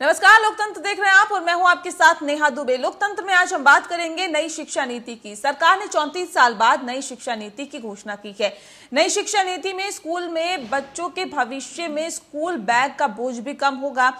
नमस्कार, लोकतंत्र देख रहे हैं आप और मैं हूँ आपके साथ नेहा दुबे। लोकतंत्र में आज हम बात करेंगे नई शिक्षा नीति की। सरकार ने चौंतीस साल बाद नई शिक्षा नीति की घोषणा की है। नई शिक्षा नीति में स्कूल में बच्चों के भविष्य में स्कूल बैग का बोझ भी कम होगा।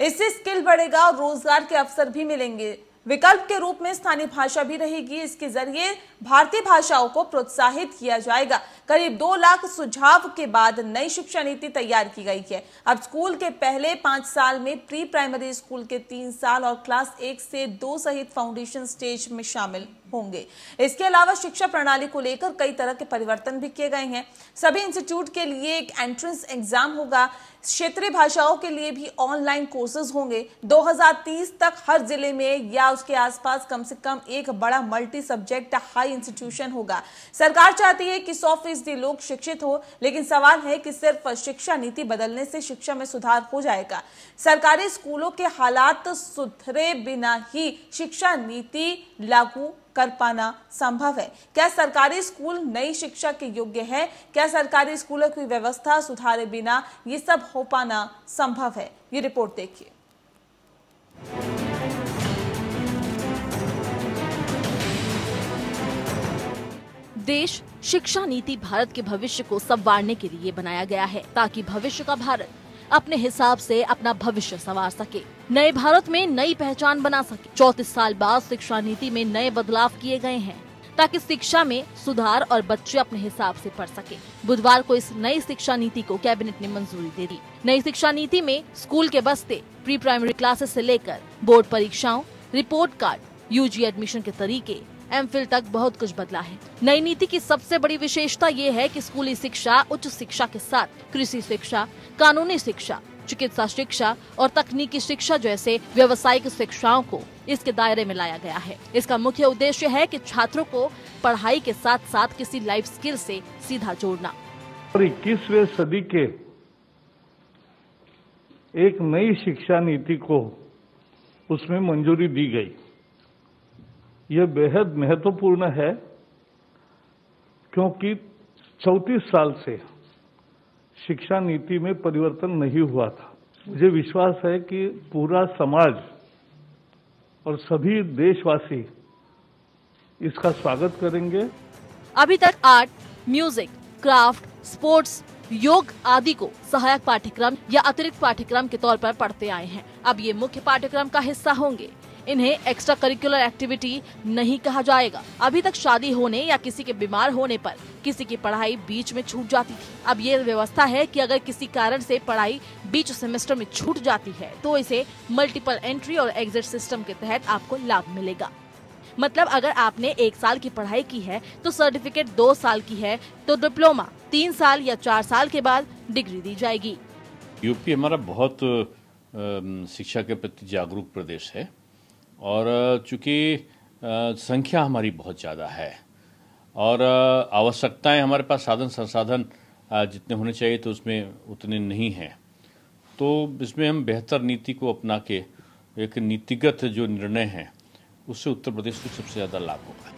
इससे स्किल बढ़ेगा और रोज़गार के अवसर भी मिलेंगे। विकल्प के रूप में स्थानीय भाषा भी रहेगी। इसके ज़रिए भारतीय भाषाओं को प्रोत्साहित किया जाएगा। करीब दो लाख सुझाव के बाद नई शिक्षा नीति तैयार की गई है। अब स्कूल के पहले पाँच साल में प्री प्राइमरी स्कूल के तीन साल और क्लास एक से दो सहित फाउंडेशन स्टेज में शामिल। होंगे। इसके अलावा शिक्षा प्रणाली को लेकर कई तरह के परिवर्तन भी किए गए हैं। सभी इंस्टीट्यूट के लिए एक एंट्रेंस एग्ज़ाम होगा। क्षेत्रीय भाषाओं के लिए भी ऑनलाइन कोर्सेज होंगे। 2030 तक हर ज़िले में या उसके आसपास कम से कम एक बड़ा मल्टी सब्जेक्ट हाई इंस्टीट्यूशन होगा। सरकार चाहती है कि सौ फ़ीसदी लोग शिक्षित हो, लेकिन सवाल है कि सिर्फ़ शिक्षा नीति बदलने से शिक्षा में सुधार हो जाएगा। सरकारी स्कूलों के हालात सुधरे बिना ही शिक्षा नीति लागू कर पाना संभव है। क्या सरकारी स्कूल नई शिक्षा के योग्य है? क्या सरकारी स्कूलों की व्यवस्था सुधारे बिना ये सब हो पाना संभव है? ये रिपोर्ट देखिए। देश शिक्षा नीति भारत के भविष्य को संवारने के लिए बनाया गया है ताकि भविष्य का भारत अपने हिसाब से अपना भविष्य संवार सके। नए भारत में नई पहचान बना सके। चौतीस साल बाद शिक्षा नीति में नए बदलाव किए गए हैं, ताकि शिक्षा में सुधार और बच्चे अपने हिसाब से पढ़ सके। बुधवार को इस नई शिक्षा नीति को कैबिनेट ने मंजूरी दे दी। नई शिक्षा नीति में स्कूल के बस्ते प्री प्राइमरी क्लासेस से लेकर बोर्ड परीक्षाओं, रिपोर्ट कार्ड, यूजी एडमिशन के तरीके एम तक बहुत कुछ बदला है। नई नीति की सबसे बड़ी विशेषता ये है कि स्कूली शिक्षा, उच्च शिक्षा के साथ कृषि शिक्षा, कानूनी शिक्षा, चिकित्सा शिक्षा और तकनीकी शिक्षा जैसे व्यवसायिक शिक्षाओं को इसके दायरे में लाया गया है। इसका मुख्य उद्देश्य है कि छात्रों को पढ़ाई के साथ साथ किसी लाइफ स्किल से सीधा जोड़ना। और इक्कीसवें सदी के एक नई शिक्षा नीति को उसमें मंजूरी दी गई। यह बेहद महत्वपूर्ण है, क्योंकि 34 साल से शिक्षा नीति में परिवर्तन नहीं हुआ था। मुझे विश्वास है कि पूरा समाज और सभी देशवासी इसका स्वागत करेंगे। अभी तक आर्ट, म्यूज़िक, क्राफ्ट, स्पोर्ट्स, योग आदि को सहायक पाठ्यक्रम या अतिरिक्त पाठ्यक्रम के तौर पर पढ़ते आए हैं। अब ये मुख्य पाठ्यक्रम का हिस्सा होंगे। इन्हें एक्स्ट्रा करिकुलर एक्टिविटी नहीं कहा जाएगा। अभी तक शादी होने या किसी के बीमार होने पर किसी की पढ़ाई बीच में छूट जाती थी। अब ये व्यवस्था है कि अगर किसी कारण से पढ़ाई बीच सेमेस्टर में छूट जाती है तो इसे मल्टीपल एंट्री और एग्जिट सिस्टम के तहत आपको लाभ मिलेगा। मतलब अगर आपने एक साल की पढ़ाई की है तो सर्टिफिकेट दो साल की है तो डिप्लोमा तीन साल या चार साल के बाद डिग्री दी जाएगी। यूपी हमारा बहुत शिक्षा के प्रति जागरूक प्रदेश है। और चूँकि संख्या हमारी बहुत ज़्यादा है और आवश्यकताएँ हमारे पास साधन संसाधन जितने होने चाहिए तो उसमें उतने नहीं हैं। तो इसमें हम बेहतर नीति को अपना के एक नीतिगत जो निर्णय है, उससे उत्तर प्रदेश को सबसे ज़्यादा लाभ होगा।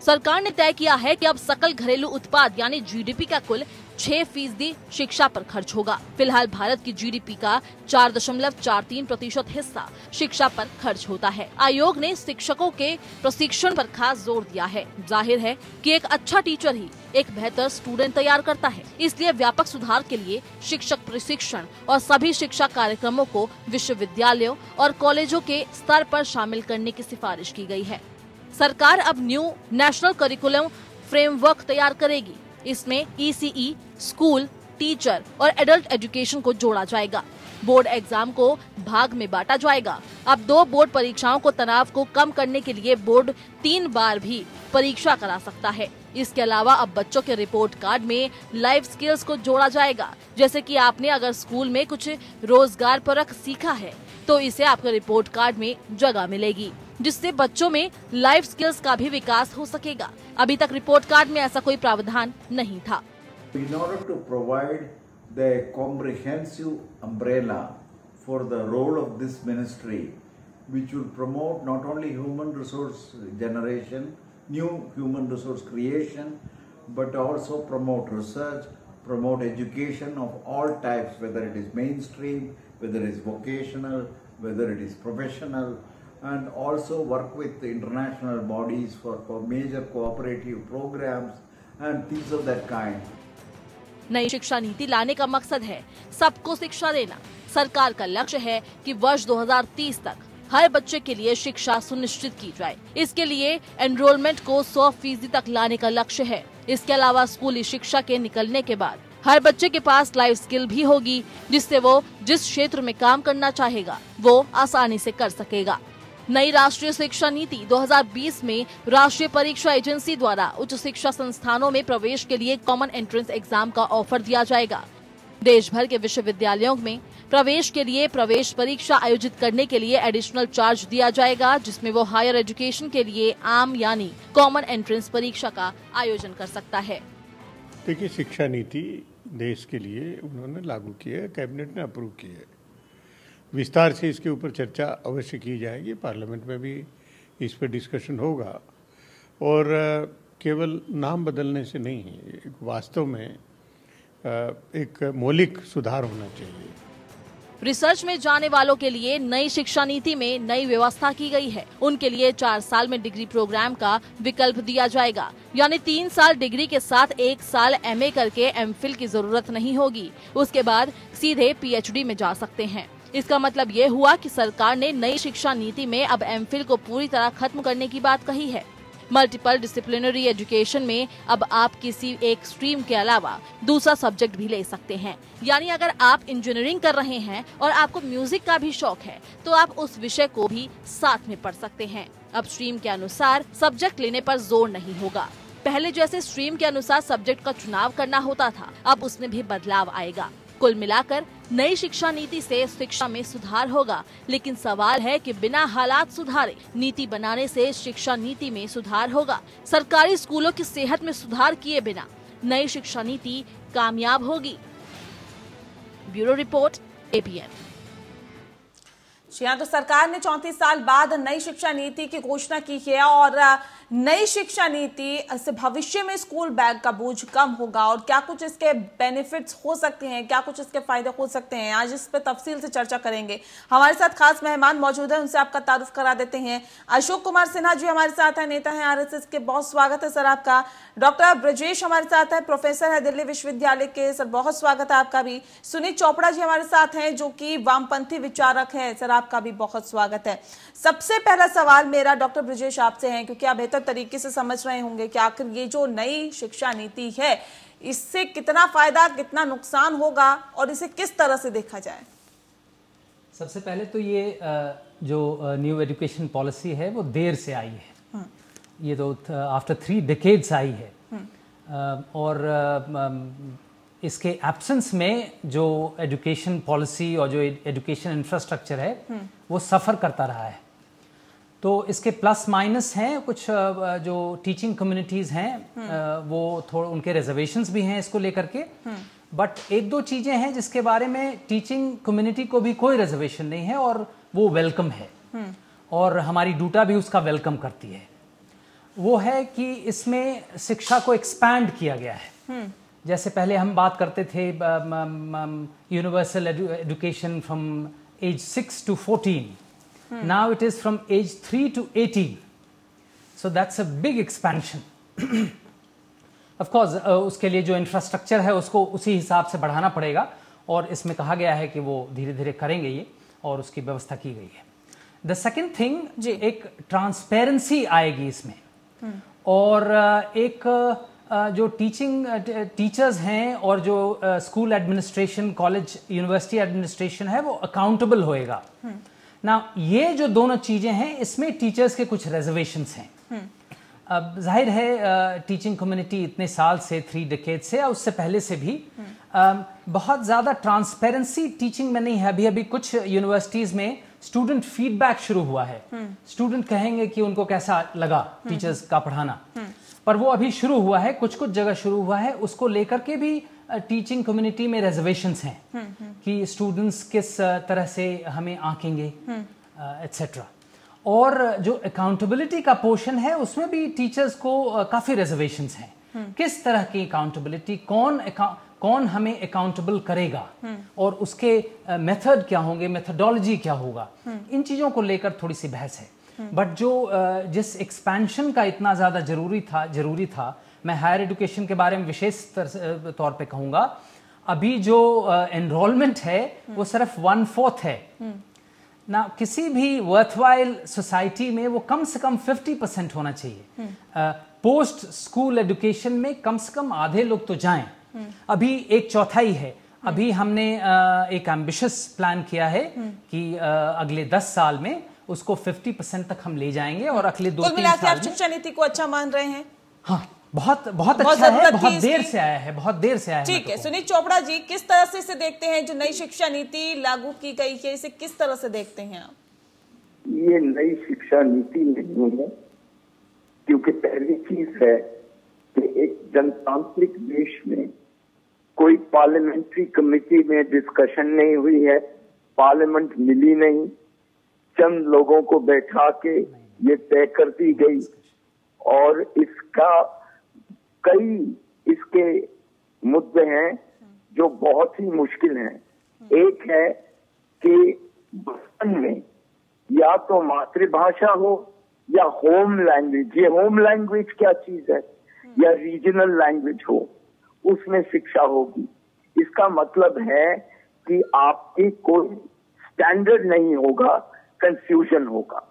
सरकार ने तय किया है कि अब सकल घरेलू उत्पाद यानी जीडीपी का कुल छह फ़ीसदी शिक्षा पर खर्च होगा। फ़िलहाल भारत की जीडीपी का चार दशमलव चार तीन प्रतिशत हिस्सा शिक्षा पर खर्च होता है। आयोग ने शिक्षकों के प्रशिक्षण पर खास ज़ोर दिया है। ज़ाहिर है कि एक अच्छा टीचर ही एक बेहतर स्टूडेंट तैयार करता है। इसलिए व्यापक सुधार के लिए शिक्षक प्रशिक्षण और सभी शिक्षा कार्यक्रमों को विश्वविद्यालयों और कॉलेजों के स्तर पर शामिल करने की सिफारिश की गई है। सरकार अब न्यू नेशनल करिकुलम फ्रेमवर्क तैयार करेगी। इसमें ई e स्कूल, टीचर और एडल्ट एजुकेशन को जोड़ा जाएगा। बोर्ड एग्ज़ाम को भाग में बांटा जाएगा। अब दो बोर्ड परीक्षाओं को तनाव को कम करने के लिए बोर्ड तीन बार भी परीक्षा करा सकता है। इसके अलावा अब बच्चों के रिपोर्ट कार्ड में लाइफ स्किल्स को जोड़ा जाएगा। जैसे कि आपने अगर स्कूल में कुछ रोज़गार परक सीखा है तो इसे आपके रिपोर्ट कार्ड में जगह मिलेगी, जिससे बच्चों में लाइफ स्किल्स का भी विकास हो सकेगा। अभी तक रिपोर्ट कार्ड में ऐसा कोई प्रावधान नहीं था। In order to provide the comprehensive umbrella for the role of this ministry, which will promote not only human resource generation, new human resource creation, but also promote research, promote education of all types, whether it is mainstream, whether it is vocational, whether it is professional, and also work with the international bodies for, for major cooperative programs and things of that kind. नई शिक्षा नीति लाने का मकसद है। सबको शिक्षा देना। सरकार का लक्ष्य है कि वर्ष 2030 तक हर बच्चे के लिए शिक्षा सुनिश्चित की जाए। इसके लिए एनरोलमेंट को 100 फ़ीसदी तक लाने का लक्ष्य है। इसके अलावा स्कूली शिक्षा के निकलने के बाद हर बच्चे के पास लाइफ स्किल भी होगी, जिससे वो जिस क्षेत्र में काम करना चाहेगा, वो आसानी से कर सकेगा। नई राष्ट्रीय शिक्षा नीति 2020 में राष्ट्रीय परीक्षा एजेंसी द्वारा उच्च शिक्षा संस्थानों में प्रवेश के लिए कॉमन एंट्रेंस एग्ज़ाम का ऑफ़र दिया जाएगा। देश भर के विश्वविद्यालयों में प्रवेश के लिए प्रवेश परीक्षा आयोजित करने के लिए एडिशनल चार्ज दिया जाएगा, जिसमें वो हायर एजुकेशन के लिए आम यानी कॉमन एंट्रेंस परीक्षा का आयोजन कर सकता है। देखिए, शिक्षा नीति देश के लिए उन्होंने लागू की है कैबिनेट ने अप्रूव की है। विस्तार से इसके ऊपर चर्चा अवश्य की जाएगी। पार्लियामेंट में भी इस पर डिस्कशन होगा। और केवल नाम बदलने से नहीं, एक वास्तव में एक मौलिक सुधार होना चाहिए। रिसर्च में जाने वालों के लिए नई शिक्षा नीति में नई व्यवस्था की गई है। उनके लिए चार साल में डिग्री प्रोग्राम का विकल्प दिया जाएगा। यानी तीन साल डिग्री के साथ एक साल एमए करके एमफिल की ज़रूरत नहीं होगी। उसके बाद सीधे पीएचडी में जा सकते हैं। इसका मतलब ये हुआ कि सरकार ने नई शिक्षा नीति में अब एमफिल को पूरी तरह खत्म करने की बात कही है। मल्टीपल डिसिप्लिनरी एजुकेशन में अब आप किसी एक स्ट्रीम के अलावा दूसरा सब्जेक्ट भी ले सकते हैं। यानी अगर आप इंजीनियरिंग कर रहे हैं और आपको म्यूज़िक का भी शौक है तो आप उस विषय को भी साथ में पढ़ सकते हैं। अब स्ट्रीम के अनुसार सब्जेक्ट लेने पर ज़ोर नहीं होगा। पहले जैसे स्ट्रीम के अनुसार सब्जेक्ट का चुनाव करना होता था, अब उसमें भी बदलाव आएगा। कुल मिलाकर नई शिक्षा नीति से शिक्षा में सुधार होगा, लेकिन सवाल है कि बिना हालात सुधारे, नीति बनाने से शिक्षा नीति में सुधार होगा। सरकारी स्कूलों की सेहत में सुधार किए बिना नई शिक्षा नीति कामयाब होगी। ब्यूरो रिपोर्ट एपीएन जी हाँ तो सरकार ने चौंतीस साल बाद नई शिक्षा नीति की घोषणा की है और नई शिक्षा नीति से भविष्य में स्कूल बैग का बोझ कम होगा और क्या कुछ इसके बेनिफिट्स हो सकते हैं, क्या कुछ इसके फ़ायदे हो सकते हैं, आज इस पर तफसील से चर्चा करेंगे। हमारे साथ खास मेहमान मौजूद है, उनसे आपका तारुफ करा देते हैं। अशोक कुमार सिन्हा जी हमारे साथ है, नेता है आरएसएस के, बहुत स्वागत है सर आपका। डॉक्टर ब्रजेश हमारे साथ है, प्रोफेसर है दिल्ली विश्वविद्यालय के, सर बहुत स्वागत है आपका भी। सुनीत चोपड़ा जी हमारे साथ हैं, जो कि वामपंथी विचारक है, सर आपका भी बहुत स्वागत है। सबसे पहला सवाल मेरा, डॉक्टर ब्रजेश आपसे है, क्योंकि आप बेहतर तरीके से समझ रहे होंगे कि आखिर ये जो नई शिक्षा नीति है इससे कितना फ़ायदा कितना नुकसान होगा और इसे किस तरह से देखा जाए सबसे पहले तो ये जो न्यू एजुकेशन पॉलिसी है वो देर से आई है हम्म। ये तो आफ्टर थ्री डिकेड्स आई है हम्म। और इसके एब्सेंस में जो एजुकेशन पॉलिसी और जो एजुकेशन इंफ्रास्ट्रक्चर है हम्म। वो सफ़र करता रहा है तो इसके प्लस माइनस हैं कुछ जो टीचिंग कम्युनिटीज़ हैं हम्म। वो थोड़े उनके रिजर्वेशंस भी हैं इसको लेकर के। But hmm. एक दो चीज़ें हैं जिसके बारे में टीचिंग कम्युनिटी को भी कोई रिजर्वेशन नहीं है और वो वेलकम है। और हमारी डूटा भी उसका वेलकम करती है। वो है कि इसमें शिक्षा को एक्सपैंड किया गया है। जैसे पहले हम बात करते थे universal education from age six to fourteen now it is from age three to eighteen so that's a big expansion of course उसके लिए जो इंफ्रास्ट्रक्चर है उसको उसी हिसाब से बढ़ाना पड़ेगा। और इसमें कहा गया है कि वो धीरे धीरे करेंगे ये और उसकी व्यवस्था की गई है। द सेकेंड थिंग एक ट्रांसपेरेंसी आएगी इसमें। Hmm. और uh, एक uh, जो टीचिंग टीचर्स हैं और जो school administration college university administration है वो अकाउंटेबल होएगा। ना हम्म। ये जो दोनों चीज़ें हैं इसमें टीचर्स के कुछ रिजर्वेशन हैं हम्म। अब ज़ाहिर है टीचिंग कम्युनिटी इतने साल से थ्री डिकेड से या उससे पहले से भी हम्म। बहुत ज़्यादा ट्रांसपेरेंसी टीचिंग में नहीं है अभी अभी कुछ यूनिवर्सिटीज़ में स्टूडेंट फीडबैक शुरू हुआ है स्टूडेंट कहेंगे कि उनको कैसा लगा टीचर्स का पढ़ाना पर वो अभी शुरू हुआ है कुछ कुछ जगह शुरू हुआ है उसको लेकर के भी टीचिंग कम्युनिटी में रिजर्वेशन हैं हम्म, हम्म। कि स्टूडेंट्स किस तरह से हमें आंकेंगे एट्सेट्रा हम्म। और जो अकाउंटेबिलिटी का पोर्शन है उसमें भी टीचर्स को काफ़ी रिजर्वेशन हैं। किस तरह की अकाउंटेबिलिटी कौन कौन हमें अकाउंटेबल करेगा? और उसके मेथड क्या होंगे मेथडोलॉजी क्या होगा? इन चीज़ों को लेकर थोड़ी सी बहस है। बट जो जिस एक्सपेंशन का इतना ज़्यादा ज़रूरी था ज़रूरी था मैं हायर एजुकेशन के बारे में विशेष तौर पे कहूँगा। अभी जो एनरोलमेंट है वो सिर्फ़ वन फोर्थ है। ना किसी भी वर्थवाइल सोसाइटी में वो कम से कम 50 परसेंट होना चाहिए। पोस्ट स्कूल एजुकेशन में कम से कम आधे लोग तो जाएँ। अभी एक चौथाई है। अभी हमने एक एम्बिशियस प्लान किया है कि अगले दस साल में उसको 50 परसेंट तक हम ले जाएँगे और अगले दो तीन साल शिक्षा नीति को अच्छा मान रहे हैं? हाँ। बहुत बहुत अच्छा है बहुत देर से आया है बहुत देर से आया ठीक है सुनील चोपड़ा जी किस तरह से इसे देखते हैं? जो नई शिक्षा नीति लागू की गई है इसे किस तरह से देखते हैं आप? ये नई शिक्षा नीति नहीं है क्योंकि पहली चीज़ है कि एक जनतांत्रिक देश में कोई पार्लियामेंट्री कमेटी में डिस्कशन नहीं हुई है पार्लियामेंट मिली नहीं चंद लोगों को बैठा के ये तय कर दी गई और इसका कई इसके मुद्दे हैं जो बहुत ही मुश्किल हैं। एक है कि बचपन में या तो मातृभाषा हो या होम लैंग्वेज, ये होम लैंग्वेज क्या चीज़ है? या रीजनल लैंग्वेज हो, उसमें शिक्षा होगी। इसका मतलब है कि आपकी कोई स्टैंडर्ड नहीं होगा कंफ्यूजन होगा।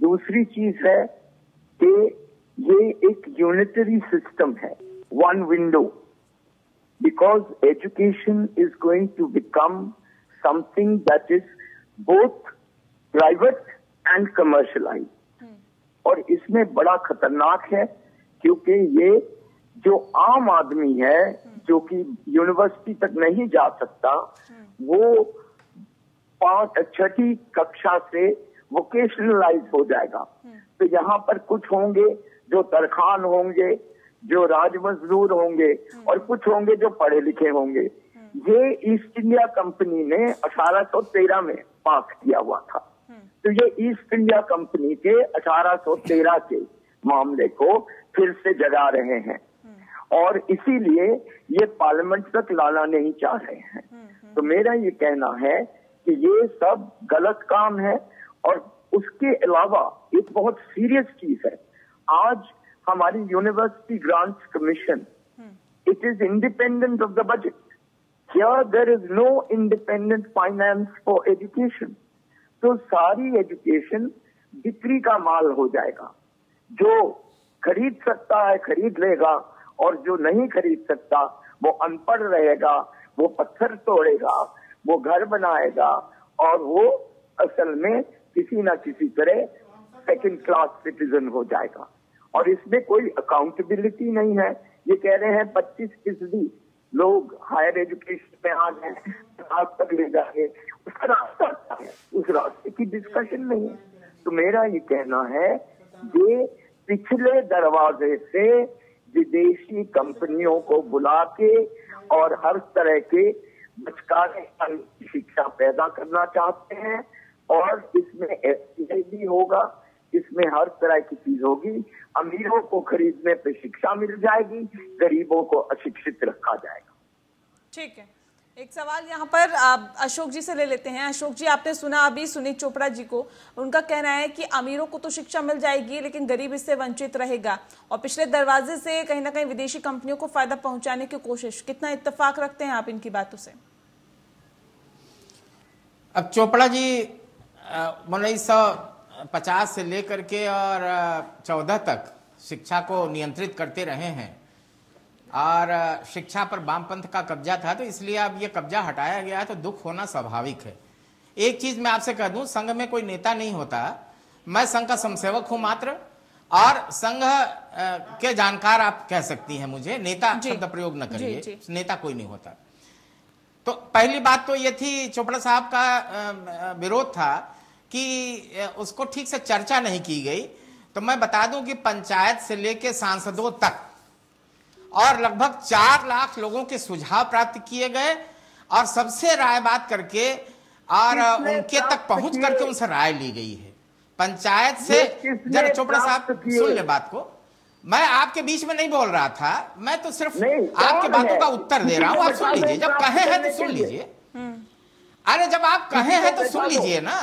दूसरी चीज़ है कि ये एक यूनिटरी सिस्टम है one window because education is going to become something that is both private and commercialise और इसमें बड़ा खतरनाक है क्योंकि ये जो आम आदमी है जो कि यूनिवर्सिटी तक नहीं जा सकता वो पाँच छठी कक्षा से वोकेशनलाइज हो जाएगा। तो यहाँ पर कुछ होंगे जो तरखान होंगे जो राज मजदूर होंगे और कुछ होंगे जो पढ़े लिखे होंगे। ये ईस्ट इंडिया कंपनी ने 1813 में पास किया हुआ था। तो ये ईस्ट इंडिया कंपनी के 1813 के मामले को फिर से जगा रहे हैं। और इसीलिए ये पार्लियामेंट तक लाना नहीं चाह रहे हैं। तो मेरा ये कहना है कि ये सब गलत काम है और उसके अलावा एक बहुत सीरियस चीज़ है। आज हमारी university grants commission it is independent of the budget here there is no independent finance for education तो सारी एजुकेशन बिक्री का माल हो जाएगा। जो खरीद सकता है खरीद लेगा और जो नहीं खरीद सकता वो अनपढ़ रहेगा वो पत्थर तोड़ेगा वो घर बनाएगा और वो असल में किसी ना किसी तरह सेकंड क्लास सिटीजन हो जाएगा। और इसमें कोई अकाउंटेबिलिटी नहीं है। ये कह रहे हैं, पच्चीस फ़ीसदी लोग हायर एजुकेशन में आ जाए तक ले जाए उसका रास्ता है? उस रास्ते की डिस्कशन नहीं है। तो मेरा ये कहना है ये पिछले दरवाजे से विदेशी कंपनियों को बुला के और हर तरह के बचकाने शिक्षा पैदा करना चाहते हैं और इसमें एस भी होगा। इसमें हर तरह की चीज़ होगी। अमीरों को खरीदने पे शिक्षा मिल जाएगी गरीबों को अशिक्षित रखा जाएगा। ठीक है। एक सवाल यहाँ पर अशोक जी से ले लेते हैं। अशोक जी आपने सुना अभी सुनीत चोपड़ा जी को। उनका कहना है कि अमीरों को तो शिक्षा मिल जाएगी लेकिन गरीब इससे वंचित रहेगा। और पिछले दरवाजे से कहीं ना कहीं विदेशी कंपनियों को फ़ायदा पहुँचाने की कोशिश। कितना इत्तेफाक रखते हैं आप इनकी बातों से? अब चोपड़ा जी उन्नीस सौ पचास से लेकर के और चौदह तक शिक्षा को नियंत्रित करते रहे हैं। और शिक्षा पर वामपंथ का कब्जा था तो इसलिए अब ये कब्जा हटाया गया है तो दुख होना स्वाभाविक है। एक चीज़ मैं आपसे कह दूँ संघ में कोई नेता नहीं होता। मैं संघ का समसेवक हूँ मात्र और संघ के जानकार आप कह सकती हैं मुझे नेता शब्द प्रयोग न करिए नेता कोई नहीं होता। तो पहली बात तो ये थी चोपड़ा साहब का विरोध था कि उसको ठीक से चर्चा नहीं की गई तो मैं बता दूँ कि पंचायत से लेकर सांसदों तक और लगभग चार लाख लोगों के सुझाव प्राप्त किए गए और सबसे राय बात करके और उनके तक पहुँच करके उनसे राय ली गई है। पंचायत से जरा चोपड़ा साहब सुन ले बात को। मैं आपके बीच में नहीं बोल रहा था मैं तो सिर्फ़ आपके बातों का उत्तर दे रहा हूँ आप सुन लीजिए। जब कहे हैं तो सुन लीजिए। अरे जब आप कहे हैं तो सुन लीजिए ना।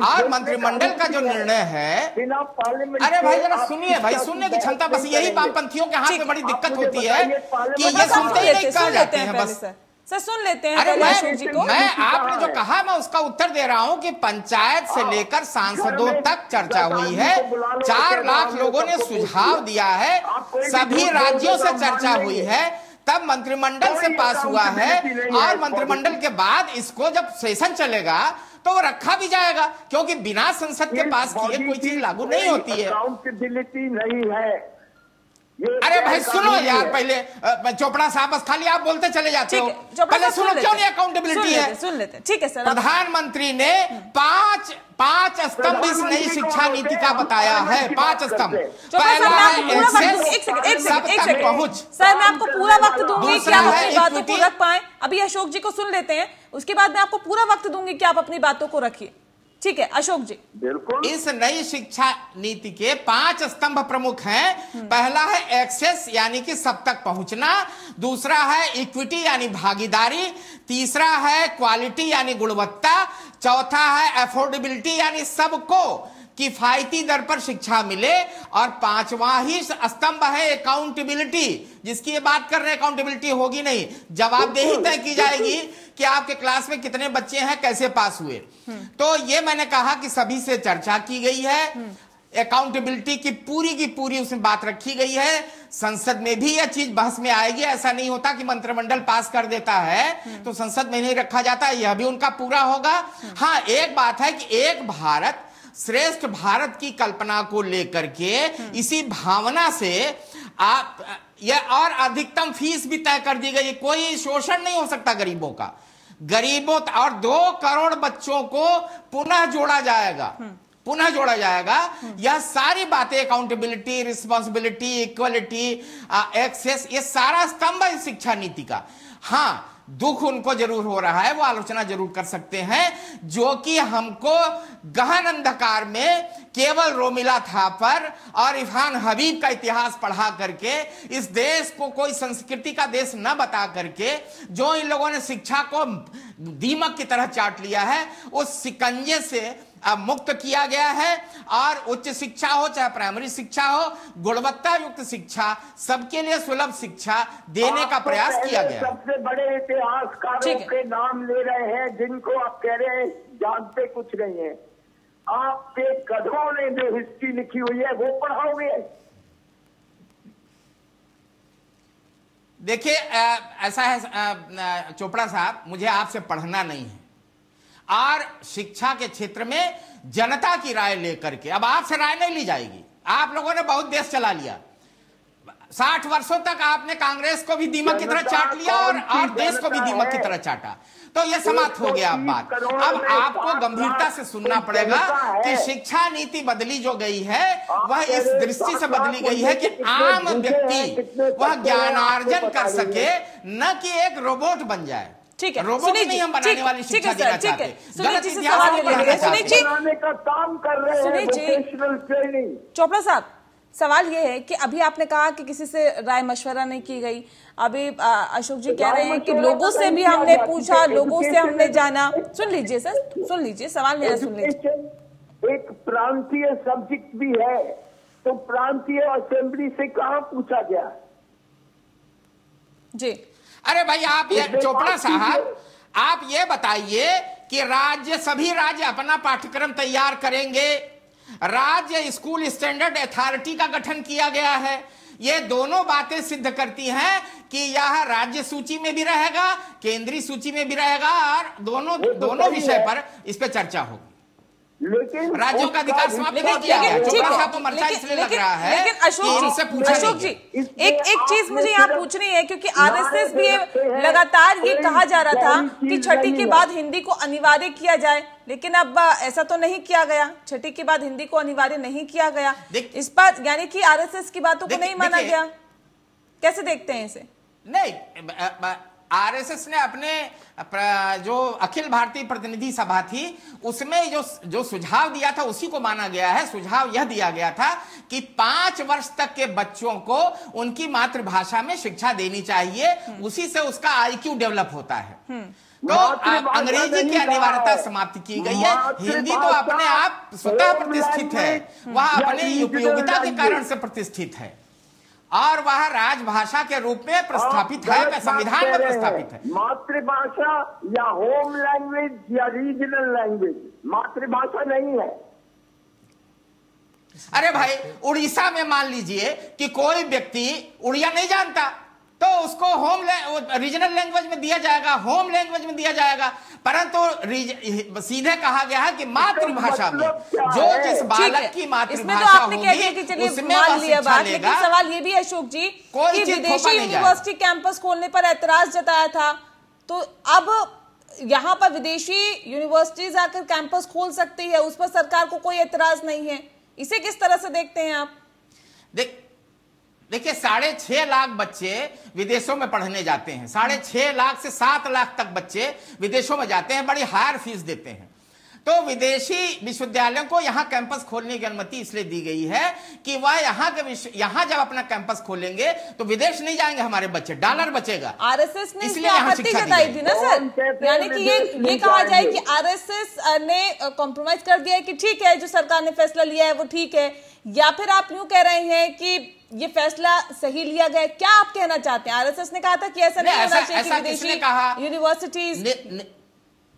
और मंत्रिमंडल का जो निर्णय है अरे भाई जरा सुनिए भाई सुनने की क्षमता बस यही वामपंथियों के हाथ में बड़ी दिक्कत होती है कि ये सुनते ही नहीं हैं? कह जाते हैं हैं बस। सर सुन लेते हैं अरे मैं जी को। मैं आपने जो कहा मैं उसका उत्तर दे रहा हूँ कि पंचायत से हाँ, लेकर सांसदों तक चर्चा हुई है। चार लाख लोगों ने सुझाव दिया है। सभी राज्यों से चर्चा हुई है तब मंत्रिमंडल से पास हुआ है। है और मंत्रिमंडल के बाद इसको जब सेशन चलेगा तो वो रखा भी जाएगा क्योंकि बिना संसद के पास किए कोई चीज़ लागू नहीं होती है। अकाउंटेबिलिटी नहीं है। अरे भाई सुनो यार पहले चोपड़ा साहब बस खाली आप बोलते चले जाते हो। पहले सुनो क्यों नहीं हैं। सुन अकाउंटेबिलिटी लेते है सुन लेते ठीक है सर प्रधानमंत्री ने पाँच पाँच स्तंभ इस नई शिक्षा नीति का बताया है। पाँच स्तंभ। पहला है एक्सेस सब तक पहुँच। सर मैं आपको पूरा वक्त दूँगी कि आप अपनी बातों को रख पाए। अभी अशोक जी को सुन लेते हैं उसके बाद मैं आपको पूरा वक्त दूँगी कि आप अपनी बातों को रखिए। ठीक है अशोक जी। बिल्कुल। इस नई शिक्षा नीति के पाँच स्तंभ प्रमुख हैं। पहला है एक्सेस यानी कि सब तक पहुँचना। दूसरा है इक्विटी यानी भागीदारी। तीसरा है क्वालिटी यानी गुणवत्ता। चौथा है अफोर्डेबिलिटी यानी सबको। किफायती दर पर शिक्षा मिले और पांचवा ही स्तंभ है अकाउंटेबिलिटी जिसकी ये बात कर रहे हैं अकाउंटेबिलिटी होगी नहीं। जवाबदेही तय की जाएगी कि आपके क्लास में कितने बच्चे हैं, कैसे पास हुए। तो ये मैंने कहा कि सभी से चर्चा की गई है। अकाउंटेबिलिटी की पूरी की पूरी उसमें बात रखी गई है। संसद में भी यह चीज़ बहस में आएगी। ऐसा नहीं होता कि मंत्रिमंडल पास कर देता है तो संसद में नहीं रखा जाता, यह भी उनका पूरा होगा। हाँ एक बात है कि एक भारत श्रेष्ठ भारत की कल्पना को लेकर के इसी भावना से आप यह और अधिकतम फ़ीस भी तय कर दी गई कोई शोषण नहीं हो सकता गरीबों का। गरीबों और दो करोड़ बच्चों को पुनः जोड़ा जाएगा। पुनः जोड़ा जाएगा। यह सारी बातें अकाउंटेबिलिटी रिस्पॉन्सिबिलिटी इक्वलिटी एक्सेस ये सारा स्तंभ है शिक्षा नीति का। हाँ दुख उनको ज़रूर हो रहा है, वो आलोचना ज़रूर कर सकते हैं, जो कि हमको गहन अंधकार में केवल रोमिला था पर और इफान हबीब का इतिहास पढ़ा करके, इस देश को कोई संस्कृति का देश न बता करके, जो इन लोगों ने शिक्षा को दीमक की तरह चाट लिया है, उस सिकंजे से मुक्त किया गया है। और उच्च शिक्षा हो चाहे प्राइमरी शिक्षा हो गुणवत्ता युक्त शिक्षा सबके लिए सुलभ शिक्षा देने का आप तो प्रयास किया गया। सबसे बड़े इतिहासकारों के नाम ले रहे हैं जिनको आप कह रहे हैं जानते कुछ नहीं है। आपके गधों ने जो हिस्ट्री लिखी हुई है वो पढ़ाओगे? देखिए ऐसा है चोपड़ा साहब मुझे आपसे पढ़ना नहीं है। और शिक्षा के क्षेत्र में जनता की राय लेकर के अब आपसे राय नहीं ली जाएगी। आप लोगों ने बहुत देश चला लिया। साठ वर्षों तक आपने कांग्रेस को भी दीमक की तरह चाट लिया और और देश को भी दीमक की तरह चाटा। तो यह समाप्त हो गया अब बात। अब आपको गंभीरता से सुनना पड़ेगा कि शिक्षा नीति बदली जो गई है वह इस दृष्टि से बदली गई है कि आम व्यक्ति वह ज्ञानार्जन कर सके न कि एक रोबोट बन जाए। ठीक है। रोबोट नहीं हम बनाने वाली शिक्षा देना है। चाहते। गलत इतिहास पढ़ाना बनाने का काम कर रहे हैं ट्रेनिंग चोपड़ा साहब सवाल ये है कि अभी आपने कहा कि किसी से राय मशवरा नहीं की गई। अभी अशोक जी कह रहे हैं कि लोगों से भी तो हमने पूछा लोगों से हमने जाना। सुन लीजिए सर सुन लीजिए सवाल मेरा सुन लीजिए। एक प्रांतीय सब्जेक्ट भी है तो प्रांतीय असेंबली से कहा पूछा गया? जी। अरे भाई आप ये चोपड़ा साहब आप ये बताइए कि राज्य सभी राज्य अपना पाठ्यक्रम तैयार करेंगे। राज्य स्कूल स्टैंडर्ड अथॉरिटी का गठन किया गया है। ये दोनों बातें सिद्ध करती हैं कि यह राज्य सूची में भी रहेगा केंद्रीय सूची में भी रहेगा और दोनों तो दोनों विषय पर इस पर चर्चा होगी। लेकिन राज्यों का अधिकार समाप्त नहीं किया गया? चोपड़ा साहब को मर्चा इसलिए लग रहा है लेकिन अशोक जी अशोक जी एक एक चीज़ मुझे यहाँ पूछनी है क्योंकि आरएसएस भी ये लगातार ये कहा जा रहा था कि छठी के बाद हिंदी को अनिवार्य किया जाए लेकिन अब ऐसा तो नहीं किया गया। छठी के बाद हिंदी को अनिवार्य नहीं किया गया। इस बात यानी कि आरएसएस की बातों को नहीं माना गया। कैसे देखते हैं इसे? नहीं आरएसएस ने अपने जो अखिल भारतीय प्रतिनिधि सभा थी उसमें जो जो सुझाव दिया था उसी को माना गया है। सुझाव यह दिया गया था कि पाँच वर्ष तक के बच्चों को उनकी मातृभाषा में शिक्षा देनी चाहिए। उसी से उसका आईक्यू डेवलप होता है। तो अंग्रेज़ी की अनिवार्यता समाप्त की गई है। हिंदी तो अपने आप स्वतः प्रतिष्ठित है। वह अपने उपयोगिता के कारण से प्रतिष्ठित है। और वह राजभाषा के रूप में प्रस्थापित है संविधान में प्रस्थापित है। मातृभाषा या होम लैंग्वेज या रीजनल लैंग्वेज मातृभाषा नहीं है। अरे भाई उड़ीसा में मान लीजिए कि कोई व्यक्ति उड़िया नहीं जानता। तो उसको होम रीजनल लैंग्वेज में दिया जाएगा होम लैंग्वेज में दिया जाएगा। परंतु सीधे कहा गया है कि मातृभाषा में जो जिस बालक की मातृभाषा तो होगी उसमें मान लिया बात लेकिन सवाल ये भी अशोक जी कि विदेशी यूनिवर्सिटी कैंपस खोलने पर ऐतराज जताया था। तो अब यहाँ पर विदेशी यूनिवर्सिटीज आकर कैंपस खोल सकती है उस पर सरकार को कोई एतराज़ नहीं है। इसे किस तरह से देखते हैं आप? देख देखिए, साढ़े छह लाख बच्चे विदेशों में पढ़ने जाते हैं। साढ़े छह लाख से सात लाख तक बच्चे विदेशों में जाते हैं, बड़ी हायर फ़ीस देते हैं। तो विदेशी विश्वविद्यालयों को यहाँ कैंपस खोलने की अनुमति इसलिए दी गई है कि वह यहाँ के यहाँ जब अपना कैंपस खोलेंगे तो विदेश नहीं जाएँगे हमारे बच्चे डॉलर बचेगा। आरएसएस ने इसलिए आपत्ति जताई थी ना सर? यानी कि ये ये कहा जाए कि आरएसएस ने कॉम्प्रोमाइज कर दिया है कि ठीक है जो सरकार ने फैसला लिया है वो ठीक है। या फिर आप यूँ कह रहे हैं कि ये फैसला सही लिया गया क्या आप कहना चाहते हैं? आरएसएस ने कहा था कि ऐसा नहीं होना चाहिए कि विदेशी यूनिवर्सिटीज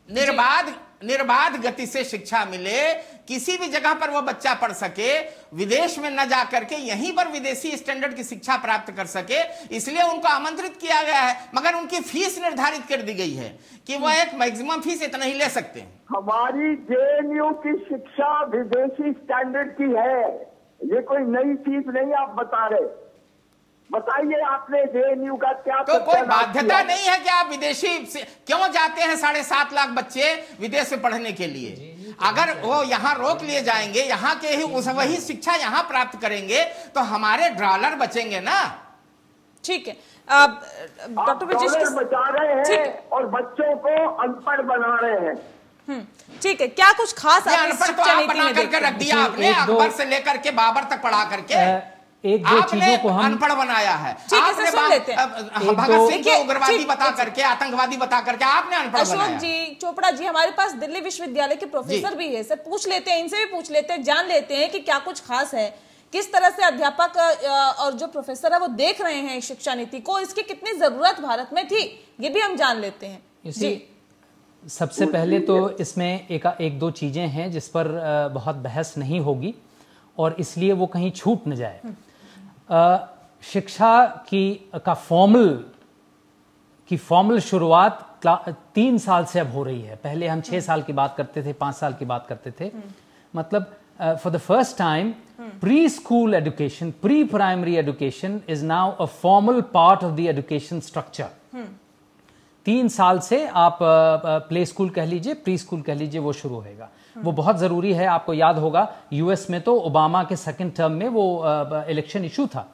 निर्बाध निर्बाध गति से शिक्षा मिले, किसी भी जगह पर वो बच्चा पढ़ सके, विदेश में न जाकर के यहीं पर विदेशी स्टैंडर्ड की शिक्षा प्राप्त कर सके, इसलिए उनको आमंत्रित किया गया है, मगर उनकी फ़ीस निर्धारित कर दी गई है कि वह एक मैक्सिमम फ़ीस इतना ही ले सकते हैं। हमारी जेएनयू की शिक्षा विदेशी स्टैंडर्ड की है, ये कोई नई चीज़ नहीं आप बता रहे। बताइए आपने जेएनयू का क्या तो कोई बाध्यता नहीं है कि आप विदेशी क्यों जाते हैं साढ़े सात लाख बच्चे विदेश में पढ़ने के लिए? अगर वो यहाँ रोक लिए जाएँगे यहाँ के ही उस वही शिक्षा यहाँ प्राप्त करेंगे तो हमारे डॉलर बचेंगे ना? ठीक है। डॉक्टर बचा रहे हैं और बच्चों को अनपढ़ बना रहे हैं। हम्म, ठीक है। क्या कुछ खास अनपढ़ तो आप बना करके रख दिया आपने अकबर से लेकर के बाबर तक पढ़ा करके। एक दो चीज़ों को हम अनपढ़ बनाया है। आपने भगत सिंह को उग्रवादी बता करके आतंकवादी बता करके आपने अनपढ़ अशोक जी चोपड़ा जी हमारे पास दिल्ली विश्वविद्यालय के प्रोफेसर भी है सर पूछ लेते हैं इनसे भी पूछ लेते हैं जान लेते हैं कि क्या कुछ खास है किस तरह से अध्यापक और जो प्रोफेसर है वो देख रहे हैं शिक्षा नीति को इसकी कितनी ज़रूरत भारत में थी ये भी हम जान लेते हैं। जी। सबसे पहले तो इसमें एक एक दो चीज़ें हैं जिस पर बहुत बहस नहीं होगी और इसलिए वो कहीं छूट न जाए। शिक्षा की का फॉर्मल की फॉर्मल शुरुआत तीन साल से अब हो रही है। पहले हम छह साल की बात करते थे पाँच साल की बात करते थे। मतलब for the first time pre school education pre primary education is now a formal part of the education structure तीन साल से आप प्ले स्कूल कह लीजिए प्री स्कूल कह लीजिए वो शुरू होगा वो बहुत ज़रूरी है, आपको याद होगा यूएस में तो ओबामा के सेकेंड टर्म में वो इलेक्शन इशू था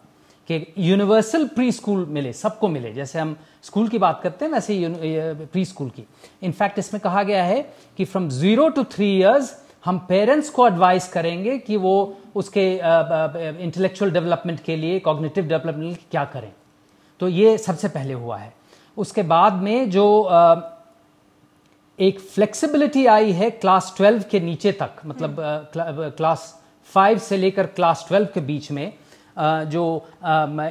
कि यूनिवर्सल प्री स्कूल मिले, सबको मिले। जैसे हम स्कूल की बात करते हैं, वैसे प्री स्कूल की। इनफैक्ट इसमें कहा गया है कि from zero to three years हम पेरेंट्स को एडवाइस करेंगे कि वो उसके इंटेलेक्चुअल डेवलपमेंट के लिए कॉग्निटिव डेवलपमेंट क्या करें। तो ये सबसे पहले हुआ है। उसके बाद में जो एक फ्लेक्सिबिलिटी आई है क्लास ट्वेल्व के नीचे तक मतलब क्लास फाइव से लेकर क्लास ट्वेल्व के बीच में जो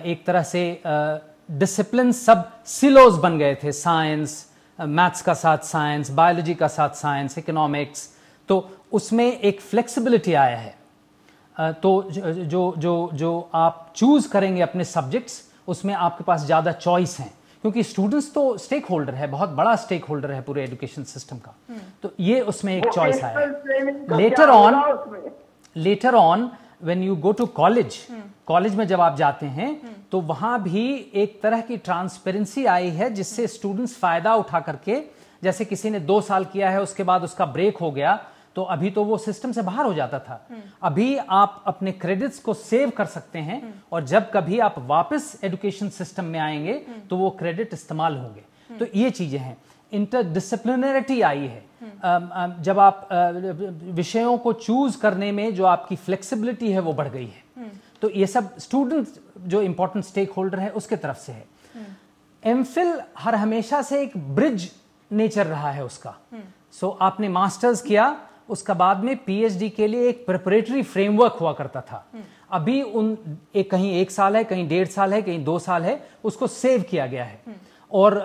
एक तरह से डिसिप्लिन सब सिलोज बन गए थे साइंस मैथ्स का साथ साइंस बायोलॉजी का साथ साइंस इकोनॉमिक्स तो उसमें एक फ्लेक्सिबिलिटी आया है। तो जो जो जो आप चूज़ करेंगे अपने सब्जेक्ट्स उसमें आपके पास ज़्यादा चॉइस हैं। क्योंकि स्टूडेंट्स तो स्टेक होल्डर है बहुत बड़ा स्टेक होल्डर है पूरे एजुकेशन सिस्टम का हम्म। तो ये उसमें एक चॉइस आया later on later on when you go to college college में जब आप जाते हैं हम्म। तो वहाँ भी एक तरह की ट्रांसपेरेंसी आई है जिससे स्टूडेंट्स फ़ायदा उठा करके जैसे किसी ने दो साल किया है उसके बाद उसका ब्रेक हो गया तो अभी तो वो सिस्टम से बाहर हो जाता था। अभी आप अपने क्रेडिट्स को सेव कर सकते हैं और जब कभी आप वापस एजुकेशन सिस्टम में आएँगे तो वो क्रेडिट इस्तेमाल होंगे। तो ये चीज़ें हैं। इंटरडिसिप्लिनरिटी आई है। जब आप विषयों को चूज़ करने में जो आपकी फ्लेक्सिबिलिटी है वो बढ़ गई है। तो ये सब स्टूडेंट जो इंपॉर्टेंट स्टेक होल्डर है उसके तरफ़ से है। एमफिल हर हमेशा से एक ब्रिज नेचर रहा है उसका। सो so, आपने मास्टर्स किया उसका बाद में पीएचडी के लिए एक प्रिपरेटरी फ्रेमवर्क हुआ करता था। अभी उन एक कहीं एक साल है कहीं डेढ़ साल है कहीं दो साल है उसको सेव किया गया है। और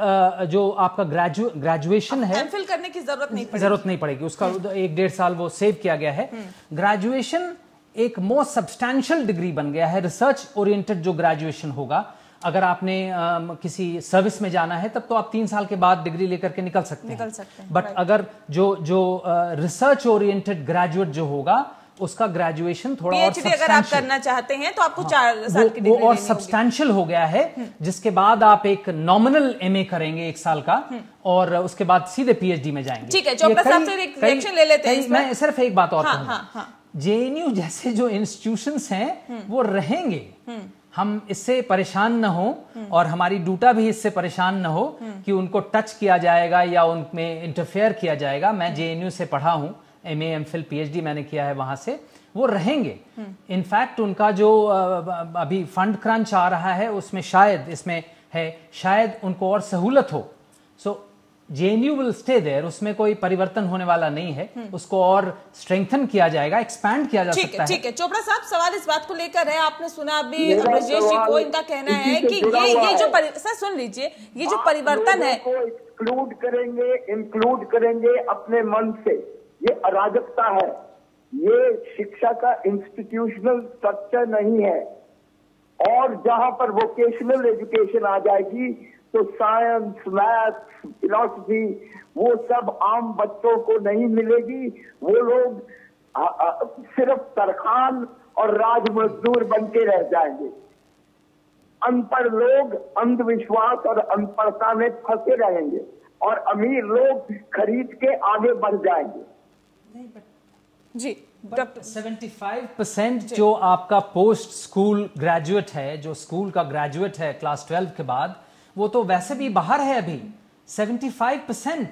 जो आपका ग्रेजु ग्रेजुएशन है एमफिल करने की ज़रूरत नहीं ज़रूरत नहीं पड़ेगी। उसका एक डेढ़ साल वो सेव किया गया है। ग्रेजुएशन एक मोस्ट सब्सटैंशियल डिग्री बन गया है। रिसर्च ओरिएंटेड जो ग्रेजुएशन होगा अगर आपने अम, किसी सर्विस में जाना है तब तो आप तीन साल के बाद डिग्री लेकर के निकल सकते निकल हैं सकते हैं, बट अगर जो जो रिसर्च ओरिएंटेड ग्रेजुएट जो होगा उसका ग्रेजुएशन थोड़ा और अगर आप करना चाहते हैं तो आपको हाँ, चार साल वो, की वो, वो और सब्सटैंशियल हो गया है जिसके बाद आप एक नॉमिनल एमए करेंगे एक साल का और उसके बाद सीधे पीएचडी में जाएँगे। ठीक है, चोपड़ा साहब से एक reaction ले लेते हैं। मैं सिर्फ़ एक बात और हाँ, कहूँगा। हाँ, हाँ। जेएनयू जैसे जो इंस्टीट्यूशंस हैं वो रहेंगे। हम इससे परेशान न हो और हमारी डूटा भी इससे परेशान न हो कि उनको टच किया जाएगा या उनमें इंटरफेयर किया जाएगा। मैं जेएनयू से पढ़ा हूँ M A M Phil PhD मैंने किया है वहाँ से। वो रहेंगे। इनफैक्ट उनका जो अभी फंड क्रंच आ रहा है, उसमें शायद, इसमें है, शायद उनको और सहूलत हो। So JNU will stay there उसमें कोई परिवर्तन होने वाला नहीं है उसको और स्ट्रेंथन किया जाएगा एक्सपैंड किया जा ठीक सकता है ठीक है। चोपड़ा साहब सवाल इस बात को लेकर है आपने सुना अभी ब्रजेश जी को इनका कहना है कि ये ये जो सर सुन लीजिए ये जो परिवर्तन है एक्सक्लूड करेंगे इंक्लूड करेंगे अपने मन से। ये अराजकता है। ये शिक्षा का इंस्टीट्यूशनल स्ट्रक्चर नहीं है। और जहाँ पर वोकेशनल एजुकेशन आ जाएगी तो साइंस मैथ फिलोसफी वो सब आम बच्चों को नहीं मिलेगी। वो लोग आ, आ, सिर्फ़ तरखान और राज मजदूर बन के रह जाएँगे। अनपढ़ लोग अंधविश्वास और अनपढ़ता में फंसे रहेंगे और अमीर लोग खरीद के आगे बढ़ जाएँगे। जी डॉक्टर 75 परसेंट जो आपका पोस्ट स्कूल ग्रेजुएट है जो स्कूल का ग्रेजुएट है क्लास 12 के बाद वो तो वैसे भी बाहर है अभी। 75 परसेंट।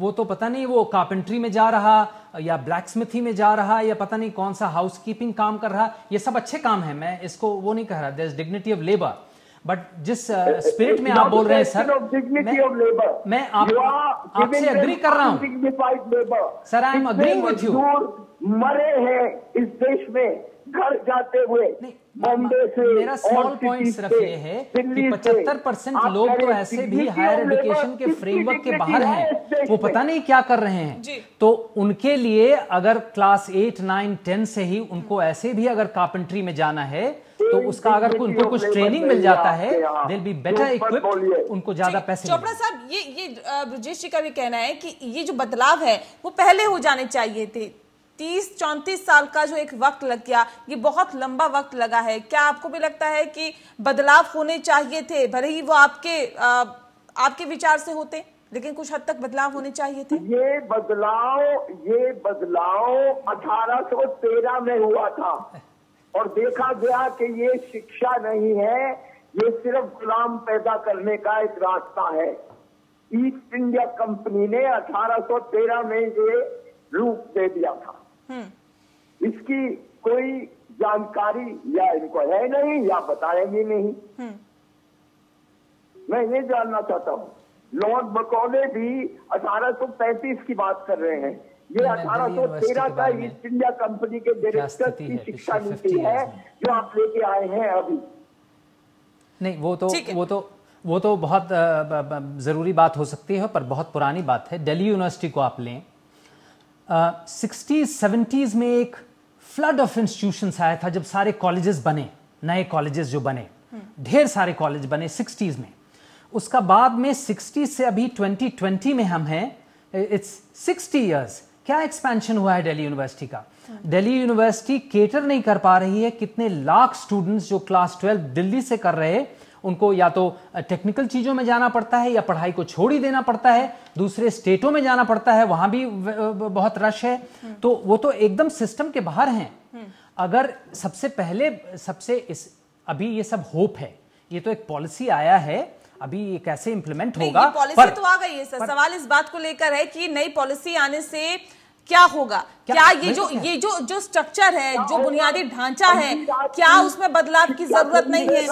वो तो पता नहीं वो कार्पेंट्री में जा रहा या ब्लैक स्मिथी में जा रहा या पता नहीं कौन सा हाउस कीपिंग काम कर रहा। ये सब अच्छे काम है मैं इसको वो नहीं कह रहा। There dignity of labour but जिस स्पिरिट में आप बोल रहे हैं सर मैं- मैं आप आपसे अग्री कर रहा हूँ। Sir, I am agreeing with you. मरे हैं इस देश में घर जाते हुए। बॉम्बे से मेरा स्मॉल पॉइंट सिर्फ़ ये है कि से। 75 परसेंट लोग तो ऐसे भी हायर एजुकेशन के फ्रेमवर्क के बाहर हैं वो पता नहीं क्या कर रहे हैं। तो उनके लिए अगर क्लास 8 9 10 से ही उनको ऐसे भी अगर कार्पेंट्री में जाना है तो उसका अगर उनको कुछ ट्रेनिंग मिल जाता है दे बी बेटर। इक्विप्ड उनको ज़्यादा पैसे चोपड़ा साहब ये ये ब्रजेश जी का भी कहना है कि ये जो बदलाव है वो पहले हो जाने चाहिए थे। तीस चौंतीस साल का जो एक वक्त लग गया ये बहुत लंबा वक्त लगा है। क्या आपको भी लगता है कि बदलाव होने चाहिए थे? भले ही वो आपके अ, आपके विचार से होते लेकिन कुछ हद तक बदलाव होने चाहिए थे? ये बदलाव ये बदलाव 1813 में हुआ था। और देखा गया कि ये शिक्षा नहीं है ये सिर्फ़ गुलाम पैदा करने का एक रास्ता है। ईस्ट इंडिया कंपनी ने 1813 में ये रूप दे दिया था। इसकी कोई जानकारी या इनको है नहीं या बताएँगे नहीं। मैं ये जानना चाहता हूँ लॉर्ड मकौले भी 1835 की बात कर रहे हैं। ये दिल्ली यूनिवर्सिटी 1813 का ईस्ट इंडिया कंपनी के डायरेक्टर की शिक्षा नीति है जो आप लेके आए हैं अभी। नहीं वो तो वो तो वो तो बहुत ज़रूरी बात हो सकती है पर बहुत पुरानी बात है। दिल्ली यूनिवर्सिटी को आप लें सिक्सटीज, सेवेंटीज में एक फ्लड ऑफ़ इंस्टीट्यूशंस आया था जब सारे कॉलेजेस बने, नए कॉलेजेस जो बने, ढेर सारे कॉलेज बने सिक्सटीज में। उसका बाद में सिक्सटी से अभी 2020 में हम हैं, इट्स सिक्सटी ईयर्स क्या एक्सपेंशन हुआ है दिल्ली यूनिवर्सिटी का? दिल्ली यूनिवर्सिटी केटर नहीं कर पा रही है, कितने लाख स्टूडेंट्स जो क्लास 12 दिल्ली से कर रहे उनको या तो टेक्निकल चीज़ों में जाना पड़ता है या पढ़ाई को छोड़ ही देना पड़ता है दूसरे स्टेटों में जाना पड़ता है वहाँ भी बहुत रश है। तो वो तो एकदम सिस्टम के बाहर हैं। अगर सबसे पहले सबसे इस अभी ये सब होप है। ये तो एक पॉलिसी आया है अभी ये कैसे इंप्लीमेंट होगा? पॉलिसी तो आ गई है सर। सवाल इस बात को लेकर है कि नई पॉलिसी आने से क्या होगा? क्या- क्या ये जो ये जो जो स्ट्रक्चर है जो बुनियादी ढांचा है क्या उसमें बदलाव की ज़रूरत नहीं है?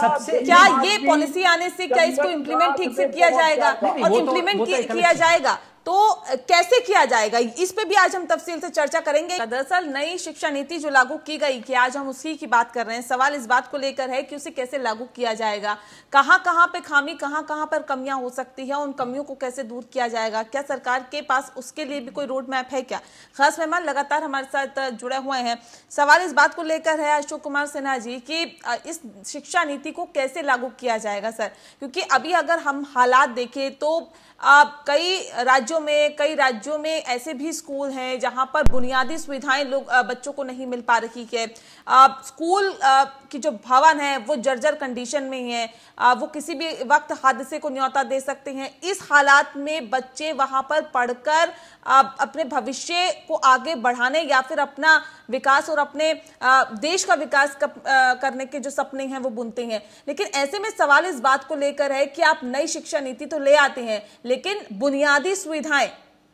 क्या ये पॉलिसी आने से क्या इसको इम्प्लीमेंट ठीक से किया जाएगा? और तो- इम्प्लीमेंट तो अलग किया जाएगा? तो कैसे किया जाएगा? इस पे भी आज हम तफसील से चर्चा करेंगे। दरअसल नई शिक्षा नीति जो लागू की गई कि आज हम उसी की बात कर रहे हैं, सवाल इस बात को लेकर है कि उसे कैसे लागू किया जाएगा? कहाँ कहाँ पे खामी कहाँ कहाँ पर कमियाँ हो सकती है, उन कमियों को कैसे दूर किया जाएगा? क्या सरकार के पास उसके लिए भी कोई रोड मैप है क्या? खास मेहमान लगातार हमारे साथ जुड़े हुए हैं। सवाल इस बात को लेकर है अशोक कुमार सिन्हा जी की इस शिक्षा नीति को कैसे लागू किया जाएगा, सर? क्योंकि अभी अगर हम हालात देखें तो आ, कई राज्यों में कई राज्यों में ऐसे भी स्कूल हैं जहाँ पर बुनियादी सुविधाएँ लोग बच्चों को नहीं मिल पा रही है। स्कूल की जो भवन है, वो जर्जर कंडीशन में ही है। वो किसी भी वक्त हादसे को न्योता दे सकते हैं। इस हालात में बच्चे वहाँ पर पढ़कर अपने भविष्य को आगे बढ़ाने या फिर अपना विकास और अपने देश का विकास करने के जो सपने हैं, वो बुनते हैं। लेकिन ऐसे में सवाल इस बात को लेकर है कि आप नई शिक्षा नीति तो ले आते हैं, लेकिन बुनियादी सुविधाएँ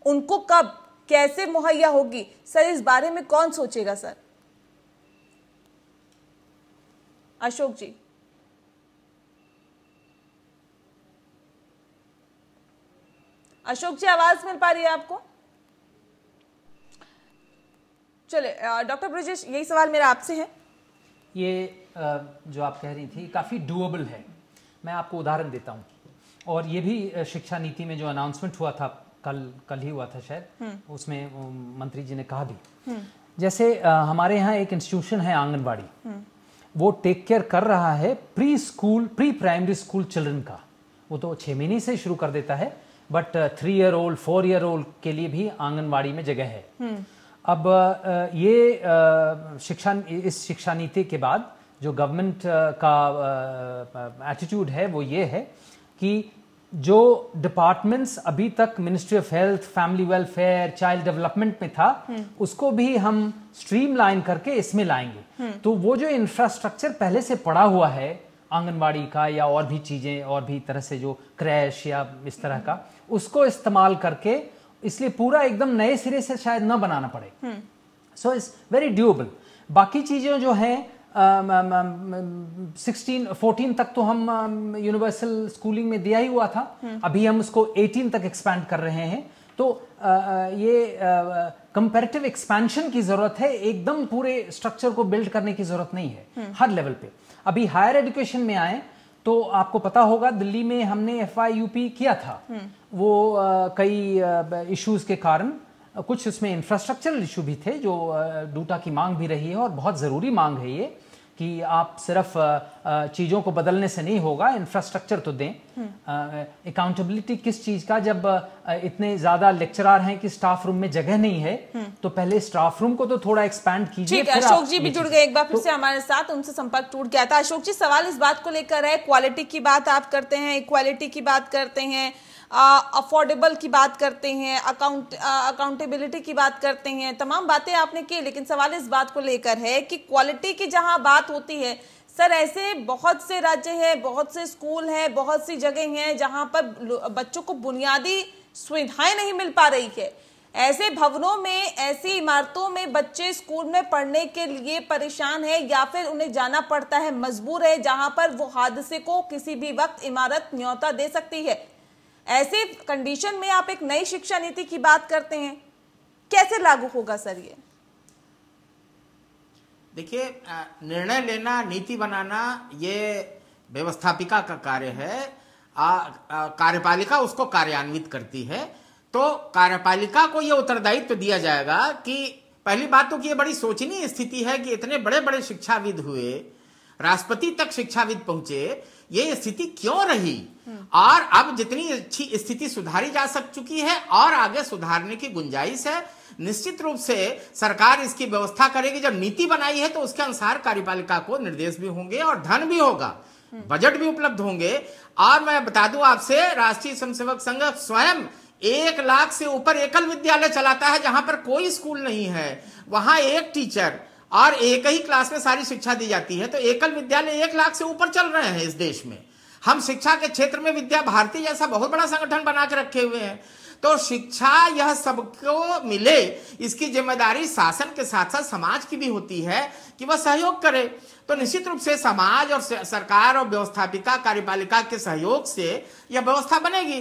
उनको कब, कैसे मुहैया होगी? सर, इस बारे में कौन सोचेगा, सर? अशोक जी। अशोक जी आवाज़ मिल पा रही है आपको? चले डॉक्टर ब्रजेश यही सवाल मेरा आपसे है। ये जो आप कह रही थी काफ़ी डुएबल है। मैं आपको उदाहरण देता हूँ। और ये भी शिक्षा नीति में जो अनाउंसमेंट हुआ था कल कल ही हुआ था शायद उसमें मंत्री जी ने कहा भी। जैसे हमारे यहाँ एक इंस्टीट्यूशन है आंगनबाड़ी। वो टेक केयर कर रहा है pre school pre primary school children का। वो तो छः महीने से शुरू कर देता है but three year old four year old के लिए भी आंगनबाड़ी में जगह है। अब ये शिक्षा इस शिक्षा नीति के बाद जो गवर्नमेंट का एटीट्यूड है वो ये है कि जो डिपार्टमेंट्स अभी तक ministry of health family welfare child development में था उसको भी हम स्ट्रीमलाइन करके इसमें लाएँगे। तो वो जो इंफ्रास्ट्रक्चर पहले से पड़ा हुआ है आंगनबाड़ी का या और भी चीज़ें और भी तरह से जो क्रैश या इस तरह का उसको इस्तेमाल करके इसलिए पूरा एकदम नए सिरे से शायद न बनाना पड़े। सो इट्स वेरी ड्यूएबल बाकी चीज़ें जो हैं सिक्सटीन फोर्टीन तक तो हम यूनिवर्सल स्कूलिंग में दिया ही हुआ था। अभी हम उसको एटीन तक एक्सपैंड कर रहे हैं। तो अ, ये कंपेरेटिव एक्सपेंशन की ज़रूरत है। एकदम पूरे स्ट्रक्चर को बिल्ड करने की ज़रूरत नहीं है। हर लेवल पे। अभी हायर एजुकेशन में आए तो आपको पता होगा दिल्ली में हमने एफआईयूपी किया था। वो अ, कई इश्यूज़ के कारण कुछ उसमें इंफ्रास्ट्रक्चरल इशू भी थे जो डूटा की मांग भी रही है और बहुत ज़रूरी मांग है ये। कि आप सिर्फ़ चीज़ों को बदलने से नहीं होगा इंफ्रास्ट्रक्चर तो दें। अकाउंटेबिलिटी किस चीज़ का? जब इतने ज़्यादा लेक्चरार हैं कि स्टाफ रूम में जगह नहीं है तो पहले स्टाफ रूम को तो थोड़ा एक्सपैंड कीजिए ठीक अशोक जी भी जुड़ गए एक बार फिर तो- से हमारे साथ उनसे संपर्क टूट गया था। अशोक जी सवाल इस बात को लेकर है क्वालिटी की बात आप करते हैं इक्वालिटी की बात करते हैं अफोर्डेबल की बात करते हैं अकाउंट अकाउंटेबिलिटी की बात करते हैं, तमाम बातें आपने की, लेकिन सवाल इस बात को लेकर है कि क्वालिटी की जहाँ बात होती है, सर ऐसे बहुत से राज्य हैं, बहुत से स्कूल हैं, बहुत सी जगह हैं जहाँ पर बच्चों को बुनियादी सुविधाएँ नहीं मिल पा रही है। ऐसे भवनों में, ऐसी इमारतों में बच्चे स्कूल में पढ़ने के लिए परेशान है या फिर उन्हें जाना पड़ता है, मजबूर है, जहाँ पर वो हादसे को किसी भी वक्त इमारत न्योता दे सकती है। ऐसे कंडीशन में आप एक नई शिक्षा नीति की बात करते हैं, कैसे लागू होगा सर ये? देखिए निर्णय लेना, नीति बनाना, ये व्यवस्थापिका का कार्य है। कार्यपालिका उसको कार्यान्वित करती है। तो कार्यपालिका को यह उत्तरदायित्व तो दिया जाएगा कि पहली बात तो कि ये बड़ी सोचनीय स्थिति है कि इतने बड़े बड़े शिक्षाविद हुए, राष्ट्रपति तक शिक्षाविद पहुँचे, ये स्थिति क्यों रही? और अब जितनी अच्छी स्थिति सुधारी जा सक चुकी है और आगे सुधारने की गुंजाइश है, निश्चित रूप से सरकार इसकी व्यवस्था करेगी। जब नीति बनाई है तो उसके अनुसार कार्यपालिका को निर्देश भी होंगे और धन भी होगा, बजट भी उपलब्ध होंगे। और मैं बता दूँ आपसे, राष्ट्रीय स्वयंसेवक संघ स्वयं एक लाख से ऊपर एकल विद्यालय चलाता है, जहाँ पर कोई स्कूल नहीं है। वहाँ एक टीचर और एक ही क्लास में सारी शिक्षा दी जाती है तो एकल विद्यालय एक लाख से ऊपर चल रहे हैं इस देश में। हम शिक्षा के क्षेत्र में विद्या भारती जैसा बहुत बड़ा संगठन बना के रखे हुए हैं। तो शिक्षा यह सबको मिले, इसकी ज़िम्मेदारी शासन के साथ साथ समाज की भी होती है कि वह सहयोग करे। तो निश्चित रूप से समाज और सरकार और व्यवस्थापिका, कार्यपालिका के सहयोग से यह व्यवस्था बनेगी।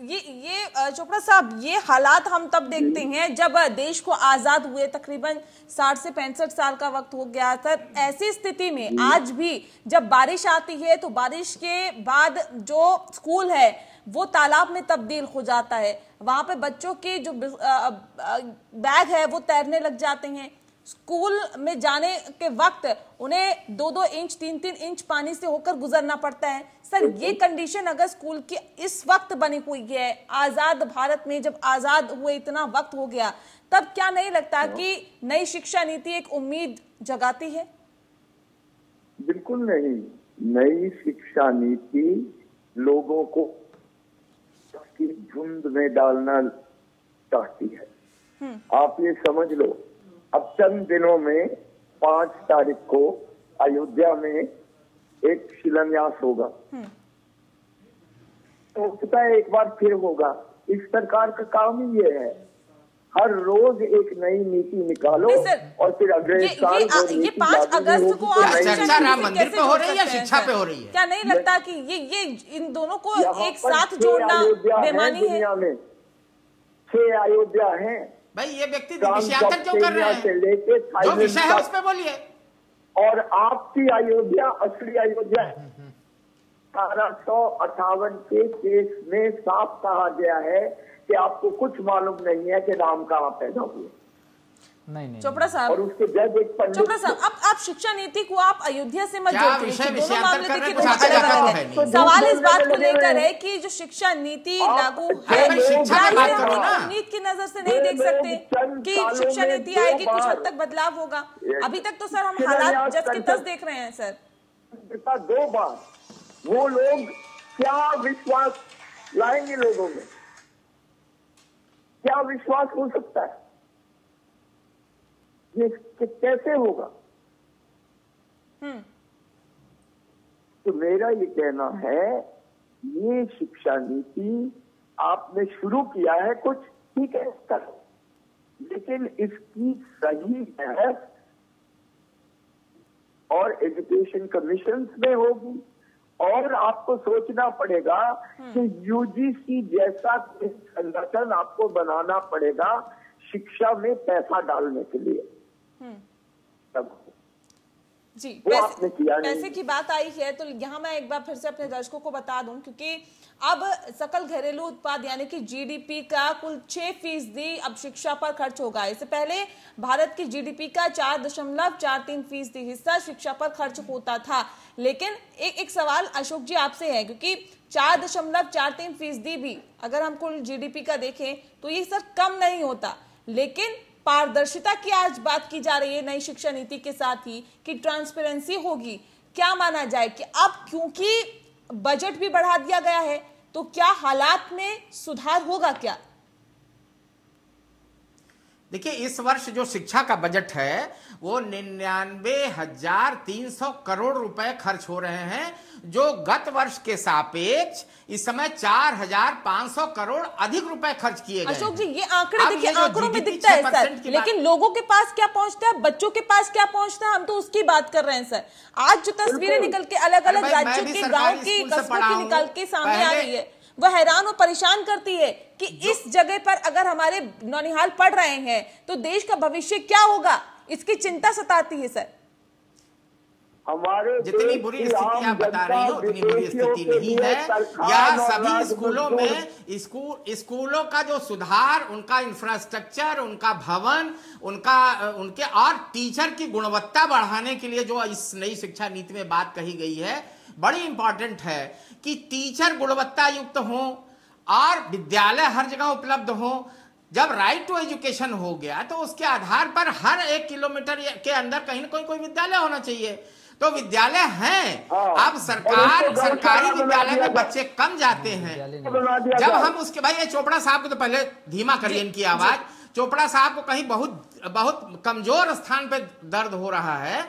ये ये चोपड़ा साहब, ये हालात हम तब देखते हैं जब देश को आज़ाद हुए तकरीबन साठ से पैंसठ साल का वक्त हो गया था। ऐसी स्थिति में आज भी जब बारिश आती है तो बारिश के बाद जो स्कूल है, वो तालाब में तब्दील हो जाता है। वहाँ पे बच्चों के जो बैग है, वो तैरने लग जाते हैं। स्कूल में जाने के वक्त उन्हें दो दो इंच तीन तीन इंच पानी से होकर गुजरना पड़ता है। सर ये कंडीशन अगर स्कूल की इस वक्त बनी हुई है आज़ाद भारत में जब आज़ाद हुए इतना वक्त हो गया तब क्या नहीं लगता कि नई शिक्षा नीति एक उम्मीद जगाती है? बिल्कुल नहीं। नई शिक्षा नीति लोगों को झुंड में डालना चाहती है। हम्म। आप ये समझ लो अब चंद दिनों में पाँच तारीख को अयोध्या में एक शिलान्यास होगा। हम्म। तो पता एक बार फिर होगा। इस सरकार का काम ही ये है। हर रोज एक नई नीति निकालो और फिर अगले साल ये, ये पाँच अगस्त को तो चर्चा राम मंदिर पे हो रही है या शिक्षा पे हो रही है? क्या नहीं लगता कि ये ये इन दोनों को एक साथ जोड़ना बेमानी है? दुनिया में। छह अयोध्या है। भाई ये व्यक्ति क्यों कर रहे हैं जो विषय है उस पर बोलिए। और आपकी अयोध्या, असली अयोध्या है। अठारह सौ अठावन के केस में साफ़ कहा गया है कि आपको कुछ मालूम नहीं है कि राम कहाँ पैदा हुए। नहीं नहीं चोपड़ा साहब। और उसके जज एक पंडित चोपड़ा साहब अब आप शिक्षा नीति को आप अयोध्या से मत दोनों मामले देखिए है? तो सवाल इस बात को लेकर है कि जो शिक्षा नीति लागू है उम्मीद की नज़र से नहीं देख सकते कि शिक्षा नीति आएगी कुछ हद तक बदलाव होगा। अभी तक तो सर हम हालात जस के तस देख रहे हैं सर। दो बार। वो लोग क्या विश्वास लाएँगे लोगों में? क्या विश्वास हो सकता है? ये कैसे होगा हम्म। तो मेरा ये कहना है ये शिक्षा नीति आपने शुरू किया है कुछ ठीक है कर लेकिन इसकी सही बहस और एजुकेशन कमीशन में होगी और आपको सोचना पड़ेगा हम्म। कि यूजीसी जैसा संगठन आपको बनाना पड़ेगा शिक्षा में पैसा डालने के लिए तब जी पैसे, पैसे की बात आई है तो यहाँ मैं एक बार फिर से अपने दर्शकों को बता दूँ क्योंकि अब सकल घरेलू उत्पाद यानी कि जीडीपी का कुल छह फ़ीसदी अब शिक्षा पर खर्च होगा। इससे पहले भारत की जीडीपी का चार दशमलव चार तीन फ़ीसदी हिस्सा शिक्षा पर खर्च होता था। लेकिन एक एक सवाल अशोक जी आपसे है क्योंकि चार दशमलव चार तीन फ़ीसदी भी अगर हम कुल जीडीपी का देखें तो ये सर कम नहीं होता। लेकिन पारदर्शिता की आज बात की जा रही है नई शिक्षा नीति के साथ ही कि ट्रांसपेरेंसी होगी। क्या माना जाए कि अब क्योंकि बजट भी बढ़ा दिया गया है तो क्या हालात में सुधार होगा क्या? देखिए इस वर्ष जो शिक्षा का बजट है वो निन्यानवे हज़ार तीन सौ करोड़ रुपए खर्च हो रहे हैं जो गत वर्ष के सापेक्ष इस समय चार हज़ार पाँच सौ करोड़ अधिक रुपए खर्च किए गए अशोक जी ये आंकड़े देखिए आंकड़ों में दिखता है सर। लेकिन लोगों के पास क्या पहुँचता है? बच्चों के पास क्या पहुँचता है? हम तो उसकी बात कर रहे हैं सर। आज जो तस्वीरें निकल के अलग अलग राज्यों के गाँव की निकल के सामने आ रही है। वो हैरान और परेशान करती है कि इस जगह पर अगर हमारे नौनिहाल पढ़ रहे हैं तो देश का भविष्य क्या होगा? इसकी चिंता सताती है सर। हमारे जितनी बुरी स्थिति आप बता रही हो उतनी बुरी स्थिति नहीं है। या सभी स्कूलों में स्कूल स्कूलों का जो सुधार उनका इंफ्रास्ट्रक्चर उनका भवन उनका उनके और टीचर की गुणवत्ता बढ़ाने के लिए जो इस नई शिक्षा नीति में बात कही गई है बड़ी इंपॉर्टेंट है। कि टीचर गुणवत्ता युक्त हो और विद्यालय हर जगह उपलब्ध हो जब राइट टू एजुकेशन हो गया तो उसके आधार पर हर एक किलोमीटर के अंदर कहीं ना कहीं कोई विद्यालय होना चाहिए। तो विद्यालय हैं। हाँ। अब सरकार सरकारी विद्यालय में बच्चे कम जाते हैं। जब हम उसके भाई ये चोपड़ा साहब को तो पहले धीमा करिए इनकी आवाज़। चोपड़ा साहब को कहीं बहुत बहुत कमज़ोर स्थान पे दर्द हो रहा है।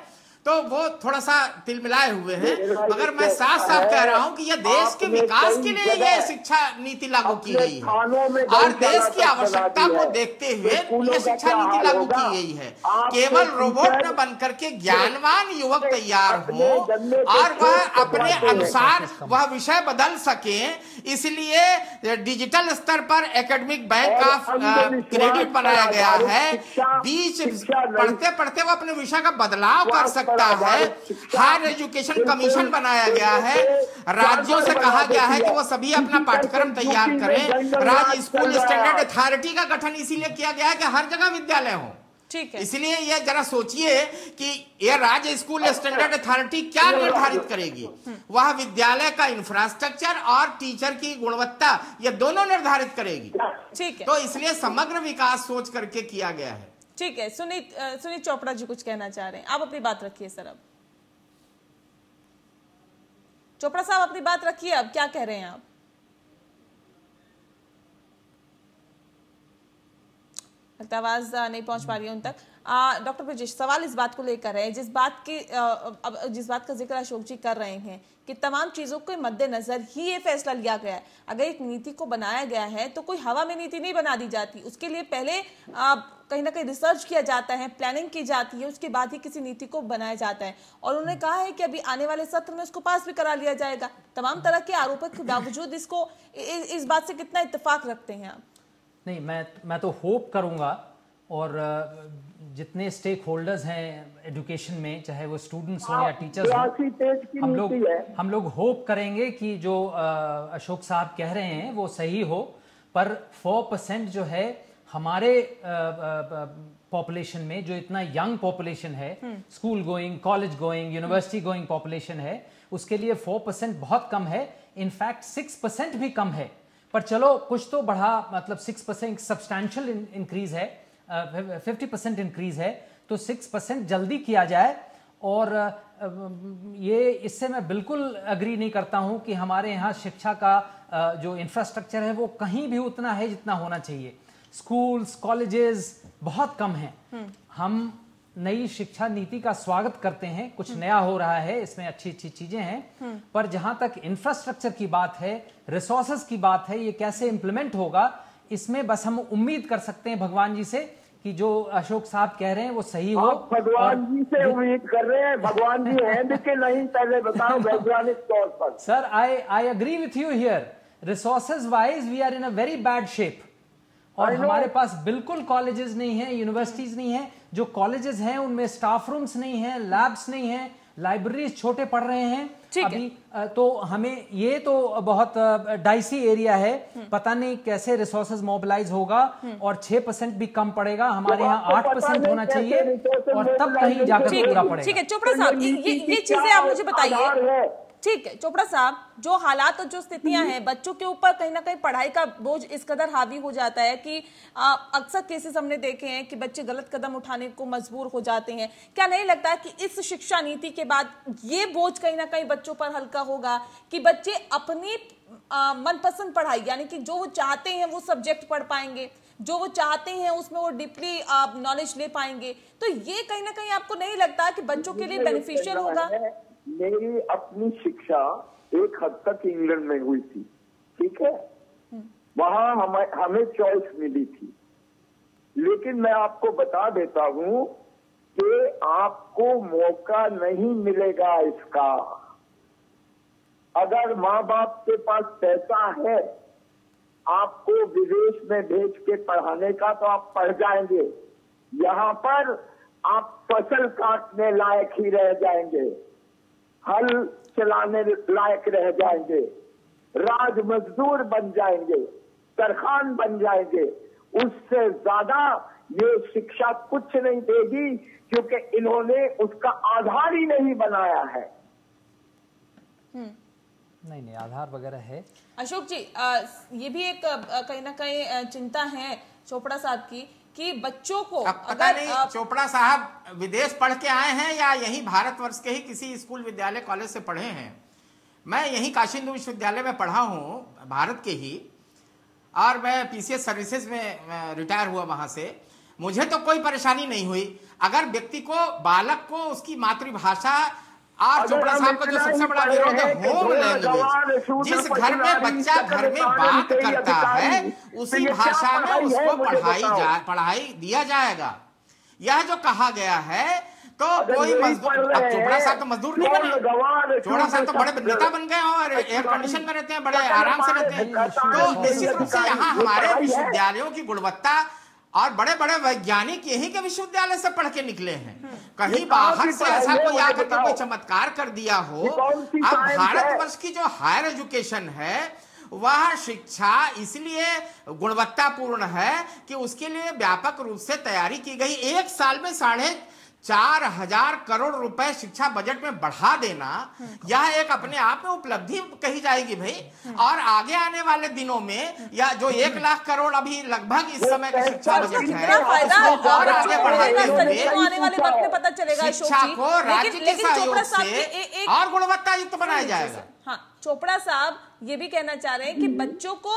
तो वो थोड़ा सा तिलमिलाए हुए हैं। मगर मैं साफ़ साफ़ कह रहा हूँ कि यह देश के विकास के लिए यह शिक्षा नीति लागू की गई है। और देश की आवश्यकता को देखते हुए यह शिक्षा नीति लागू की गई है। केवल रोबोट न बनकर के ज्ञानवान युवक तैयार हो और वह अपने अनुसार वह विषय बदल सके इसलिए डिजिटल स्तर पर एकेडमिक बैंक ऑफ़ क्रेडिट बनाया गया है। बीच पढ़ते पढ़ते वो अपने विषय का बदलाव कर सकते सकता है। हायर एजुकेशन कमीशन बनाया गया है। राज्यों से कहा गया है कि वो सभी अपना पाठ्यक्रम तैयार करें। राज्य स्कूल स्टैंडर्ड अथॉरिटी का गठन इसीलिए किया गया है कि हर जगह विद्यालय हो। ठीक है। इसलिए यह जरा सोचिए कि यह राज्य स्कूल स्टैंडर्ड अथॉरिटी क्या निर्धारित करेगी? वह विद्यालय का इंफ्रास्ट्रक्चर और टीचर की गुणवत्ता यह दोनों निर्धारित करेगी। ठीक है। तो इसलिए समग्र विकास सोच करके किया गया है। ठीक है, सुनीत सुनीत चोपड़ा जी कुछ कहना चाह रहे हैं। आप अपनी बात रखिए सर अब। चोपड़ा साहब, अपनी बात रखिए अब, क्या कह रहे हैं आप? आवाज़ नहीं पहुँच पा रही है उन तक। डॉक्टर ब्रजेश, सवाल इस बात को लेकर है, जिस बात की अब, जिस बात का ज़िक्र अशोक जी कर रहे हैं, कि तमाम चीज़ों के मद्देनजर ही ये फैसला लिया गया है। अगर एक नीति को बनाया गया है तो कोई हवा में नीति नहीं बना दी जाती। उसके लिए पहले कहीं ना कहीं रिसर्च किया जाता है प्लानिंग की जाती है, उसके बाद ही किसी नीति को बनाया जाता है। और उन्होंने कहा है कि अभी आने वाले सत्र में उसको पास भी करा लिया जाएगा। तमाम तरह के आरोपों के बावजूद इसको इस बात से कितना इतफाक रखते हैं आप? नहीं, मैं मैं तो होप करूँगा और जितने स्टेक होल्डर्स हैं एजुकेशन में चाहे वो स्टूडेंट्स हो या टीचर्स हो हम लोग हम लोग होप करेंगे कि जो अशोक साहब कह रहे हैं वो सही हो। पर फोर परसेंट जो है हमारे पॉपुलेशन में जो इतना यंग पॉपुलेशन है school going college going university going population है उसके लिए फोर परसेंट बहुत कम है। इनफैक्ट सिक्स परसेंट भी कम है। पर चलो कुछ तो बढ़ा मतलब सिक्स परसेंट सब्सटैंशियल इंक्रीज है। फिफ्टी परसेंट इंक्रीज है तो सिक्स परसेंट जल्दी किया जाए और ये इससे मैं बिल्कुल अग्री नहीं करता हूँ कि हमारे यहाँ शिक्षा का जो इंफ्रास्ट्रक्चर है वो कहीं भी उतना है जितना होना चाहिए स्कूल्स कॉलेजेस बहुत कम हैं हम्म। हम नई शिक्षा नीति का स्वागत करते हैं कुछ हम्म। नया हो रहा है इसमें अच्छी अच्छी चीज़ें हैं हम्म। पर जहाँ तक इंफ्रास्ट्रक्चर की बात है रिसोर्सेज की बात है ये कैसे इंप्लीमेंट होगा इसमें बस हम उम्मीद कर सकते हैं भगवान जी से कि जो अशोक साहब कह रहे हैं वो सही हो। भगवान जी से उम्मीद कर रहे हैं भगवान जी हैं भी कि नहीं पहले बताओ वैज्ञानिक तौर पर। Sir I I agree with you here resources wise we are in a very bad shape और हमारे पास बिल्कुल कॉलेजेस नहीं है यूनिवर्सिटीज नहीं है। जो कॉलेजेस हैं उनमें स्टाफ रूम्स नहीं है लैब्स नहीं है। लाइब्रेरीज छोटे पढ़ रहे हैं। अभी है। तो हमें ये तो बहुत डाइसी एरिया है। हम्म। पता नहीं कैसे रिसोर्सेज मोबिलाईज होगा हम्म। और छह परसेंट भी कम पड़ेगा। हमारे यहाँ आठ परसेंट होना चाहिए और तब कहीं जाकर पूरा पड़ेगा। ठीक है चोपड़ा साहब ये ये चीज़ें आप मुझे बताइए। ठीक है चोपड़ा साहब जो हालात और जो स्थितियाँ हैं बच्चों के ऊपर कहीं ना कहीं पढ़ाई का बोझ इस कदर हावी हो जाता है कि अक्सर केसेस हमने देखे हैं कि बच्चे गलत कदम उठाने को मजबूर हो जाते हैं। क्या नहीं लगता कि इस शिक्षा नीति के बाद ये बोझ कहीं ना कहीं बच्चों पर हल्का होगा कि बच्चे अपनी मनपसंद पढ़ाई यानी कि जो वो चाहते हैं वो सब्जेक्ट पढ़ पाएँगे जो वो चाहते हैं उसमें वो डीपली नॉलेज ले पाएँगे। तो ये कहीं ना कहीं आपको नहीं लगता कि बच्चों के लिए बेनिफिशियल होगा? मेरी अपनी शिक्षा एक हद तक इंग्लैंड में हुई थी। ठीक है? वहाँ हमें हमें चॉइस मिली थी। लेकिन मैं आपको बता देता हूँ कि आपको मौका नहीं मिलेगा इसका। अगर माँ बाप के पास पैसा है आपको विदेश में भेज के पढ़ाने का तो आप पढ़ जाएँगे। यहाँ पर आप फ़सल काटने लायक ही रह जाएँगे। हल चलाने लायक रह जाएँगे। राज मजदूर बन जाएँगे तरखान बन जाएँगे। उससे ज़्यादा ये शिक्षा कुछ नहीं देगी क्योंकि इन्होंने उसका आधार ही नहीं बनाया है। हम्म। नहीं नहीं आधार वगैरह है। अशोक जी आ, ये भी एक कहीं ना कहीं चिंता है चोपड़ा साहब की कि बच्चों को अब पता अगर नहीं चोपड़ा साहब विदेश पढ़ के आए हैं या यही भारतवर्ष के ही किसी स्कूल विद्यालय कॉलेज से पढ़े हैं? मैं यही काशी हिंदू विश्वविद्यालय में पढ़ा हूँ भारत के ही और मैं पीसीएस सर्विसेज़ में रिटायर हुआ वहाँ से। मुझे तो कोई परेशानी नहीं हुई। अगर व्यक्ति को बालक को उसकी मातृभाषा और चोपड़ा साहब का जो सबसे बड़ा विरोध है होम लैंग्वेज जिस घर में बच्चा घर में बात करता है उसी भाषा में उसको पढ़ाई जा पढ़ाई दिया जाएगा। यह जो कहा गया है तो कोई मजदूर अब चोपड़ा साहब तो मजदूर नहीं बने। चोपड़ा साहब तो बड़े नेता बन गए और एयर कंडीशन में रहते हैं बड़े आराम से रहते हैं। तो निश्चित रूप से यहाँ हमारे विश्वविद्यालयों की गुणवत्ता और बड़े बड़े वैज्ञानिक यहीं के विश्वविद्यालय से पढ़ के निकले हैं। कहीं बाहर से ऐसा कोई आकर के कोई चमत्कार कर दिया हो अब भारत वर्ष भारतवर्ष की जो हायर एजुकेशन है वह शिक्षा इसलिए गुणवत्तापूर्ण है कि उसके लिए व्यापक रूप से तैयारी की गई। एक साल में साढ़े चार हज़ार करोड़ रुपए शिक्षा बजट में बढ़ा देना यह एक अपने आप में उपलब्धि कही जाएगी भाई। और आगे आने वाले दिनों में या जो एक लाख करोड़ अभी लगभग इस समय का शिक्षा बजट है उसको और आगे बढ़ाते हुए सभी को आने वाले वक्त में पता चलेगा अशोक शिक्षा को राज्य के सहयोग से के ए- एक और गुणवत्ता युक्त बनाया जाएगा। हाँ चोपड़ा साहब ये भी कहना चाह रहे हैं कि बच्चों को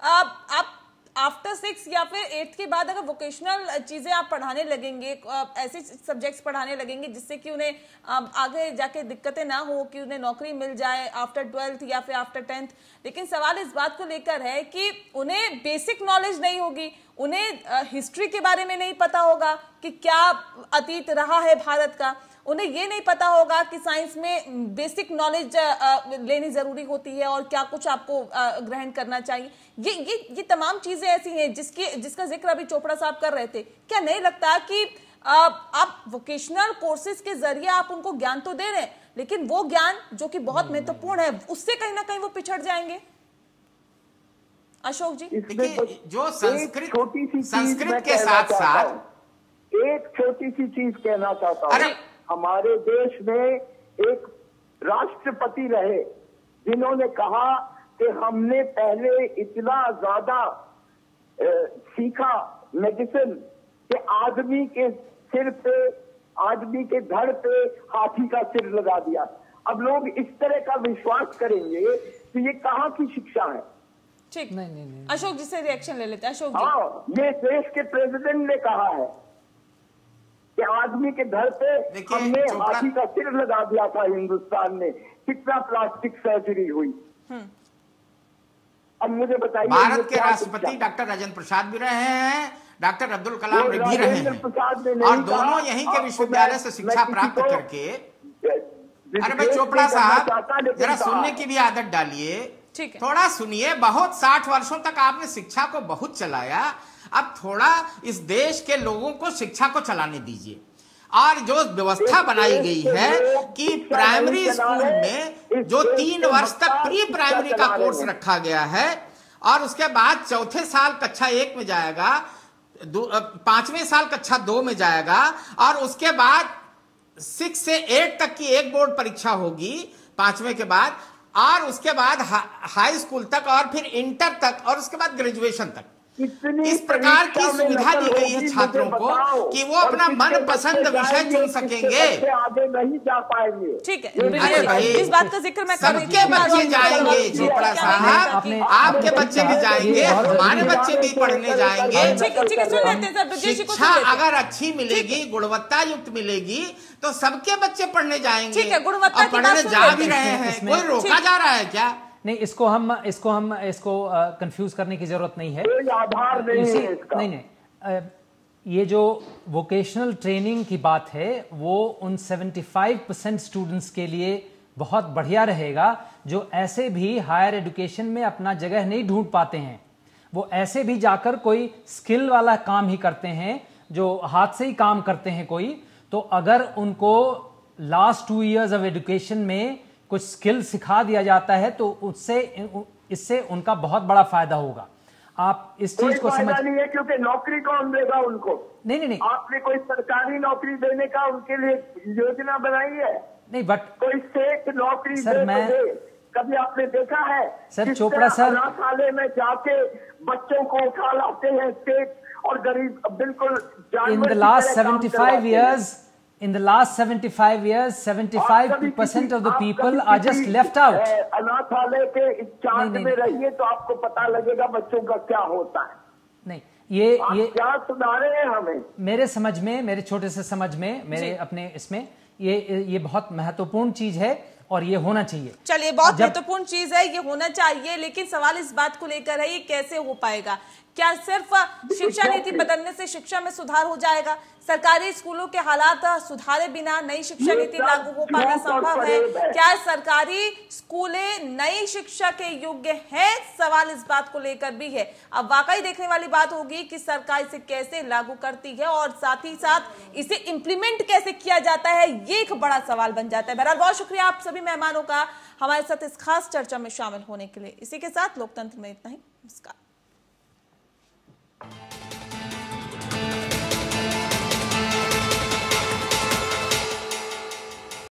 आप आप आफ्टर सिक्स या फिर एट्थ के बाद अगर वोकेशनल चीज़ें आप पढ़ाने लगेंगे ऐसे सब्जेक्ट्स पढ़ाने लगेंगे जिससे कि उन्हें आगे जाके दिक्कतें ना हो, कि उन्हें नौकरी मिल जाए आफ्टर ट्वेल्थ या फिर आफ्टर टेंथ लेकिन सवाल इस बात को लेकर है कि उन्हें बेसिक नॉलेज नहीं होगी, उन्हें हिस्ट्री के बारे में नहीं पता होगा कि क्या अतीत रहा है भारत का। उन्हें ये नहीं पता होगा कि साइंस में बेसिक नॉलेज लेनी ज़रूरी होती है और क्या कुछ आपको ग्रहण करना चाहिए। ये ये ये तमाम चीज़ें ऐसी हैं जिसकी जिसका ज़िक्र अभी चोपड़ा साहब कर रहे थे। क्या नहीं लगता कि अ, आप वोकेशनल कोर्सेज के ज़रिए आप उनको ज्ञान तो दे रहे हैं लेकिन वो ज्ञान जो कि बहुत महत्वपूर्ण है उससे कहीं ना कहीं वो पिछड़ जाएँगे। अशोक जी? देखिए, जो संस्कृत- छोटी सी संस्कृत के साथ- साथ- एक छोटी सी चीज़ कहना चाहता हूँ! हमारे देश में एक राष्ट्रपति रहे जिन्होंने कहा कि हमने पहले इतना ज़्यादा सीखा मेडिसिन कि आदमी के सिर पे आदमी के धड़ पे हाथी का सिर लगा दिया। अब लोग इस तरह का विश्वास करेंगे तो ये कहाँ की शिक्षा है? ठीक। नहीं, नहीं, नहीं। अशोक जी से रिएक्शन ले लेते हैं। अशोक जी। हाँ ये देश के प्रेसिडेंट ने कहा है। कि आदमी के घर पे हमने हाथी का सिर लगा दिया था हिंदुस्तान में। कितना प्लास्टिक सर्जरी हुई। अब मुझे बताइए भारत के राष्ट्रपति डॉक्टर राजेंद्र प्रसाद भी रहे हैं डॉक्टर अब्दुल कलाम भी रहे प्रसाद हैं और दोनों यहीं के विश्वविद्यालय से शिक्षा प्राप्त करके। अरे भाई चोपड़ा साहब जरा सुनने की भी आदत डालिए। थोड़ा सुनिए बहुत साठ वर्षों तक आपने शिक्षा को बहुत चलाया अब थोड़ा इस देश के लोगों को शिक्षा को चलाने दीजिए। और जो व्यवस्था बनाई गई है कि प्राइमरी स्कूल में जो तीन वर्ष तक प्री प्राइमरी का कोर्स रखा गया है और उसके बाद चौथे साल कक्षा एक में जाएगा पाँचवें साल कक्षा दो में जाएगा और उसके बाद सिक्स से एट तक की एक बोर्ड परीक्षा होगी पाँचवें के बाद और उसके बाद हा, हाई स्कूल तक और फिर इंटर तक और उसके बाद ग्रेजुएशन तक। इस प्रकार की सुविधा दी गई है छात्रों को। कि वो अपना मन पसंद विषय चुन सकेंगे। आगे नहीं जा पाएँगे। ठीक है इस बात का ज़िक्र मैं सबके बच्चे जाएँगे चोपड़ा साहब आपके बच्चे भी जाएँगे हमारे बच्चे भी पढ़ने जाएँगे। है है हैं शिक्षा अगर अच्छी मिलेगी गुणवत्ता युक्त मिलेगी तो सबके बच्चे पढ़ने जाएँगे। ठीक है, गुणवत्ता पढ़ने जा भी रहे हैं। कोई रोका जा रहा है क्या? नहीं इसको हम इसको हम इसको कंफ्यूज करने की ज़रूरत नहीं है। आधार नहीं इसी- है इसका। नहीं नहीं। ये जो वोकेशनल ट्रेनिंग की बात है वो उन 75 परसेंट स्टूडेंट्स के लिए बहुत बढ़िया रहेगा जो ऐसे भी हायर एजुकेशन में अपना जगह नहीं ढूंढ पाते हैं। वो ऐसे भी जाकर कोई स्किल वाला काम ही करते हैं जो हाथ से ही काम करते हैं कोई। तो अगर उनको last two years of education में कुछ स्किल सिखा दिया जाता है तो उससे इससे उनका बहुत बड़ा फ़ायदा होगा। आप इस चीज़ को समझ नहीं है क्योंकि नौकरी कौन देगा उनको? नहीं नहीं नहीं। आपने कोई सरकारी नौकरी देने का उनके लिए योजना बनाई है? नहीं बट कोई स्टेट नौकरी सर, दे मैं- दे कभी आपने देखा है सर, चोपड़ा सर- अनाथालय में जाके बच्चों को उठा लाते हैं स्टेट और गरीब बिल्कुल जानवर in the की last तरह काम 75 करवाते years in the last 75 years 75 कभी percent of the people are just left out. अनाथालय के इस में रहिए तो आपको पता लगेगा बच्चों का क्या होता है। नहीं ये ये क्या सुना रहे हैं हमें? मेरे समझ में मेरे छोटे से समझ में मेरे अपने इसमें ये ये बहुत महत्वपूर्ण चीज़ है और ये होना चाहिए। चलिए बहुत महत्वपूर्ण चीज़ है ये होना चाहिए लेकिन सवाल इस बात को लेकर है ये कैसे हो पाएगा? क्या सिर्फ़ शिक्षा नीति बदलने से शिक्षा में सुधार हो जाएगा? सरकारी स्कूलों के हालात सुधारे बिना नई शिक्षा नीति लागू हो पाना संभव है? है। क्या सरकारी स्कूलें नई शिक्षा के योग्य हैं? सवाल इस बात को लेकर भी है। अब वाकई देखने वाली बात होगी कि सरकार इसे कैसे लागू करती है और साथ ही साथ इसे इम्प्लीमेंट कैसे किया जाता है? ये एक बड़ा सवाल बन जाता है। बहरहाल बहुत शुक्रिया आप सभी मेहमानों का। हमारे साथ इस खास चर्चा में शामिल होने के लिए। इसी के साथ लोकतंत्र में इतना ही। नमस्कार।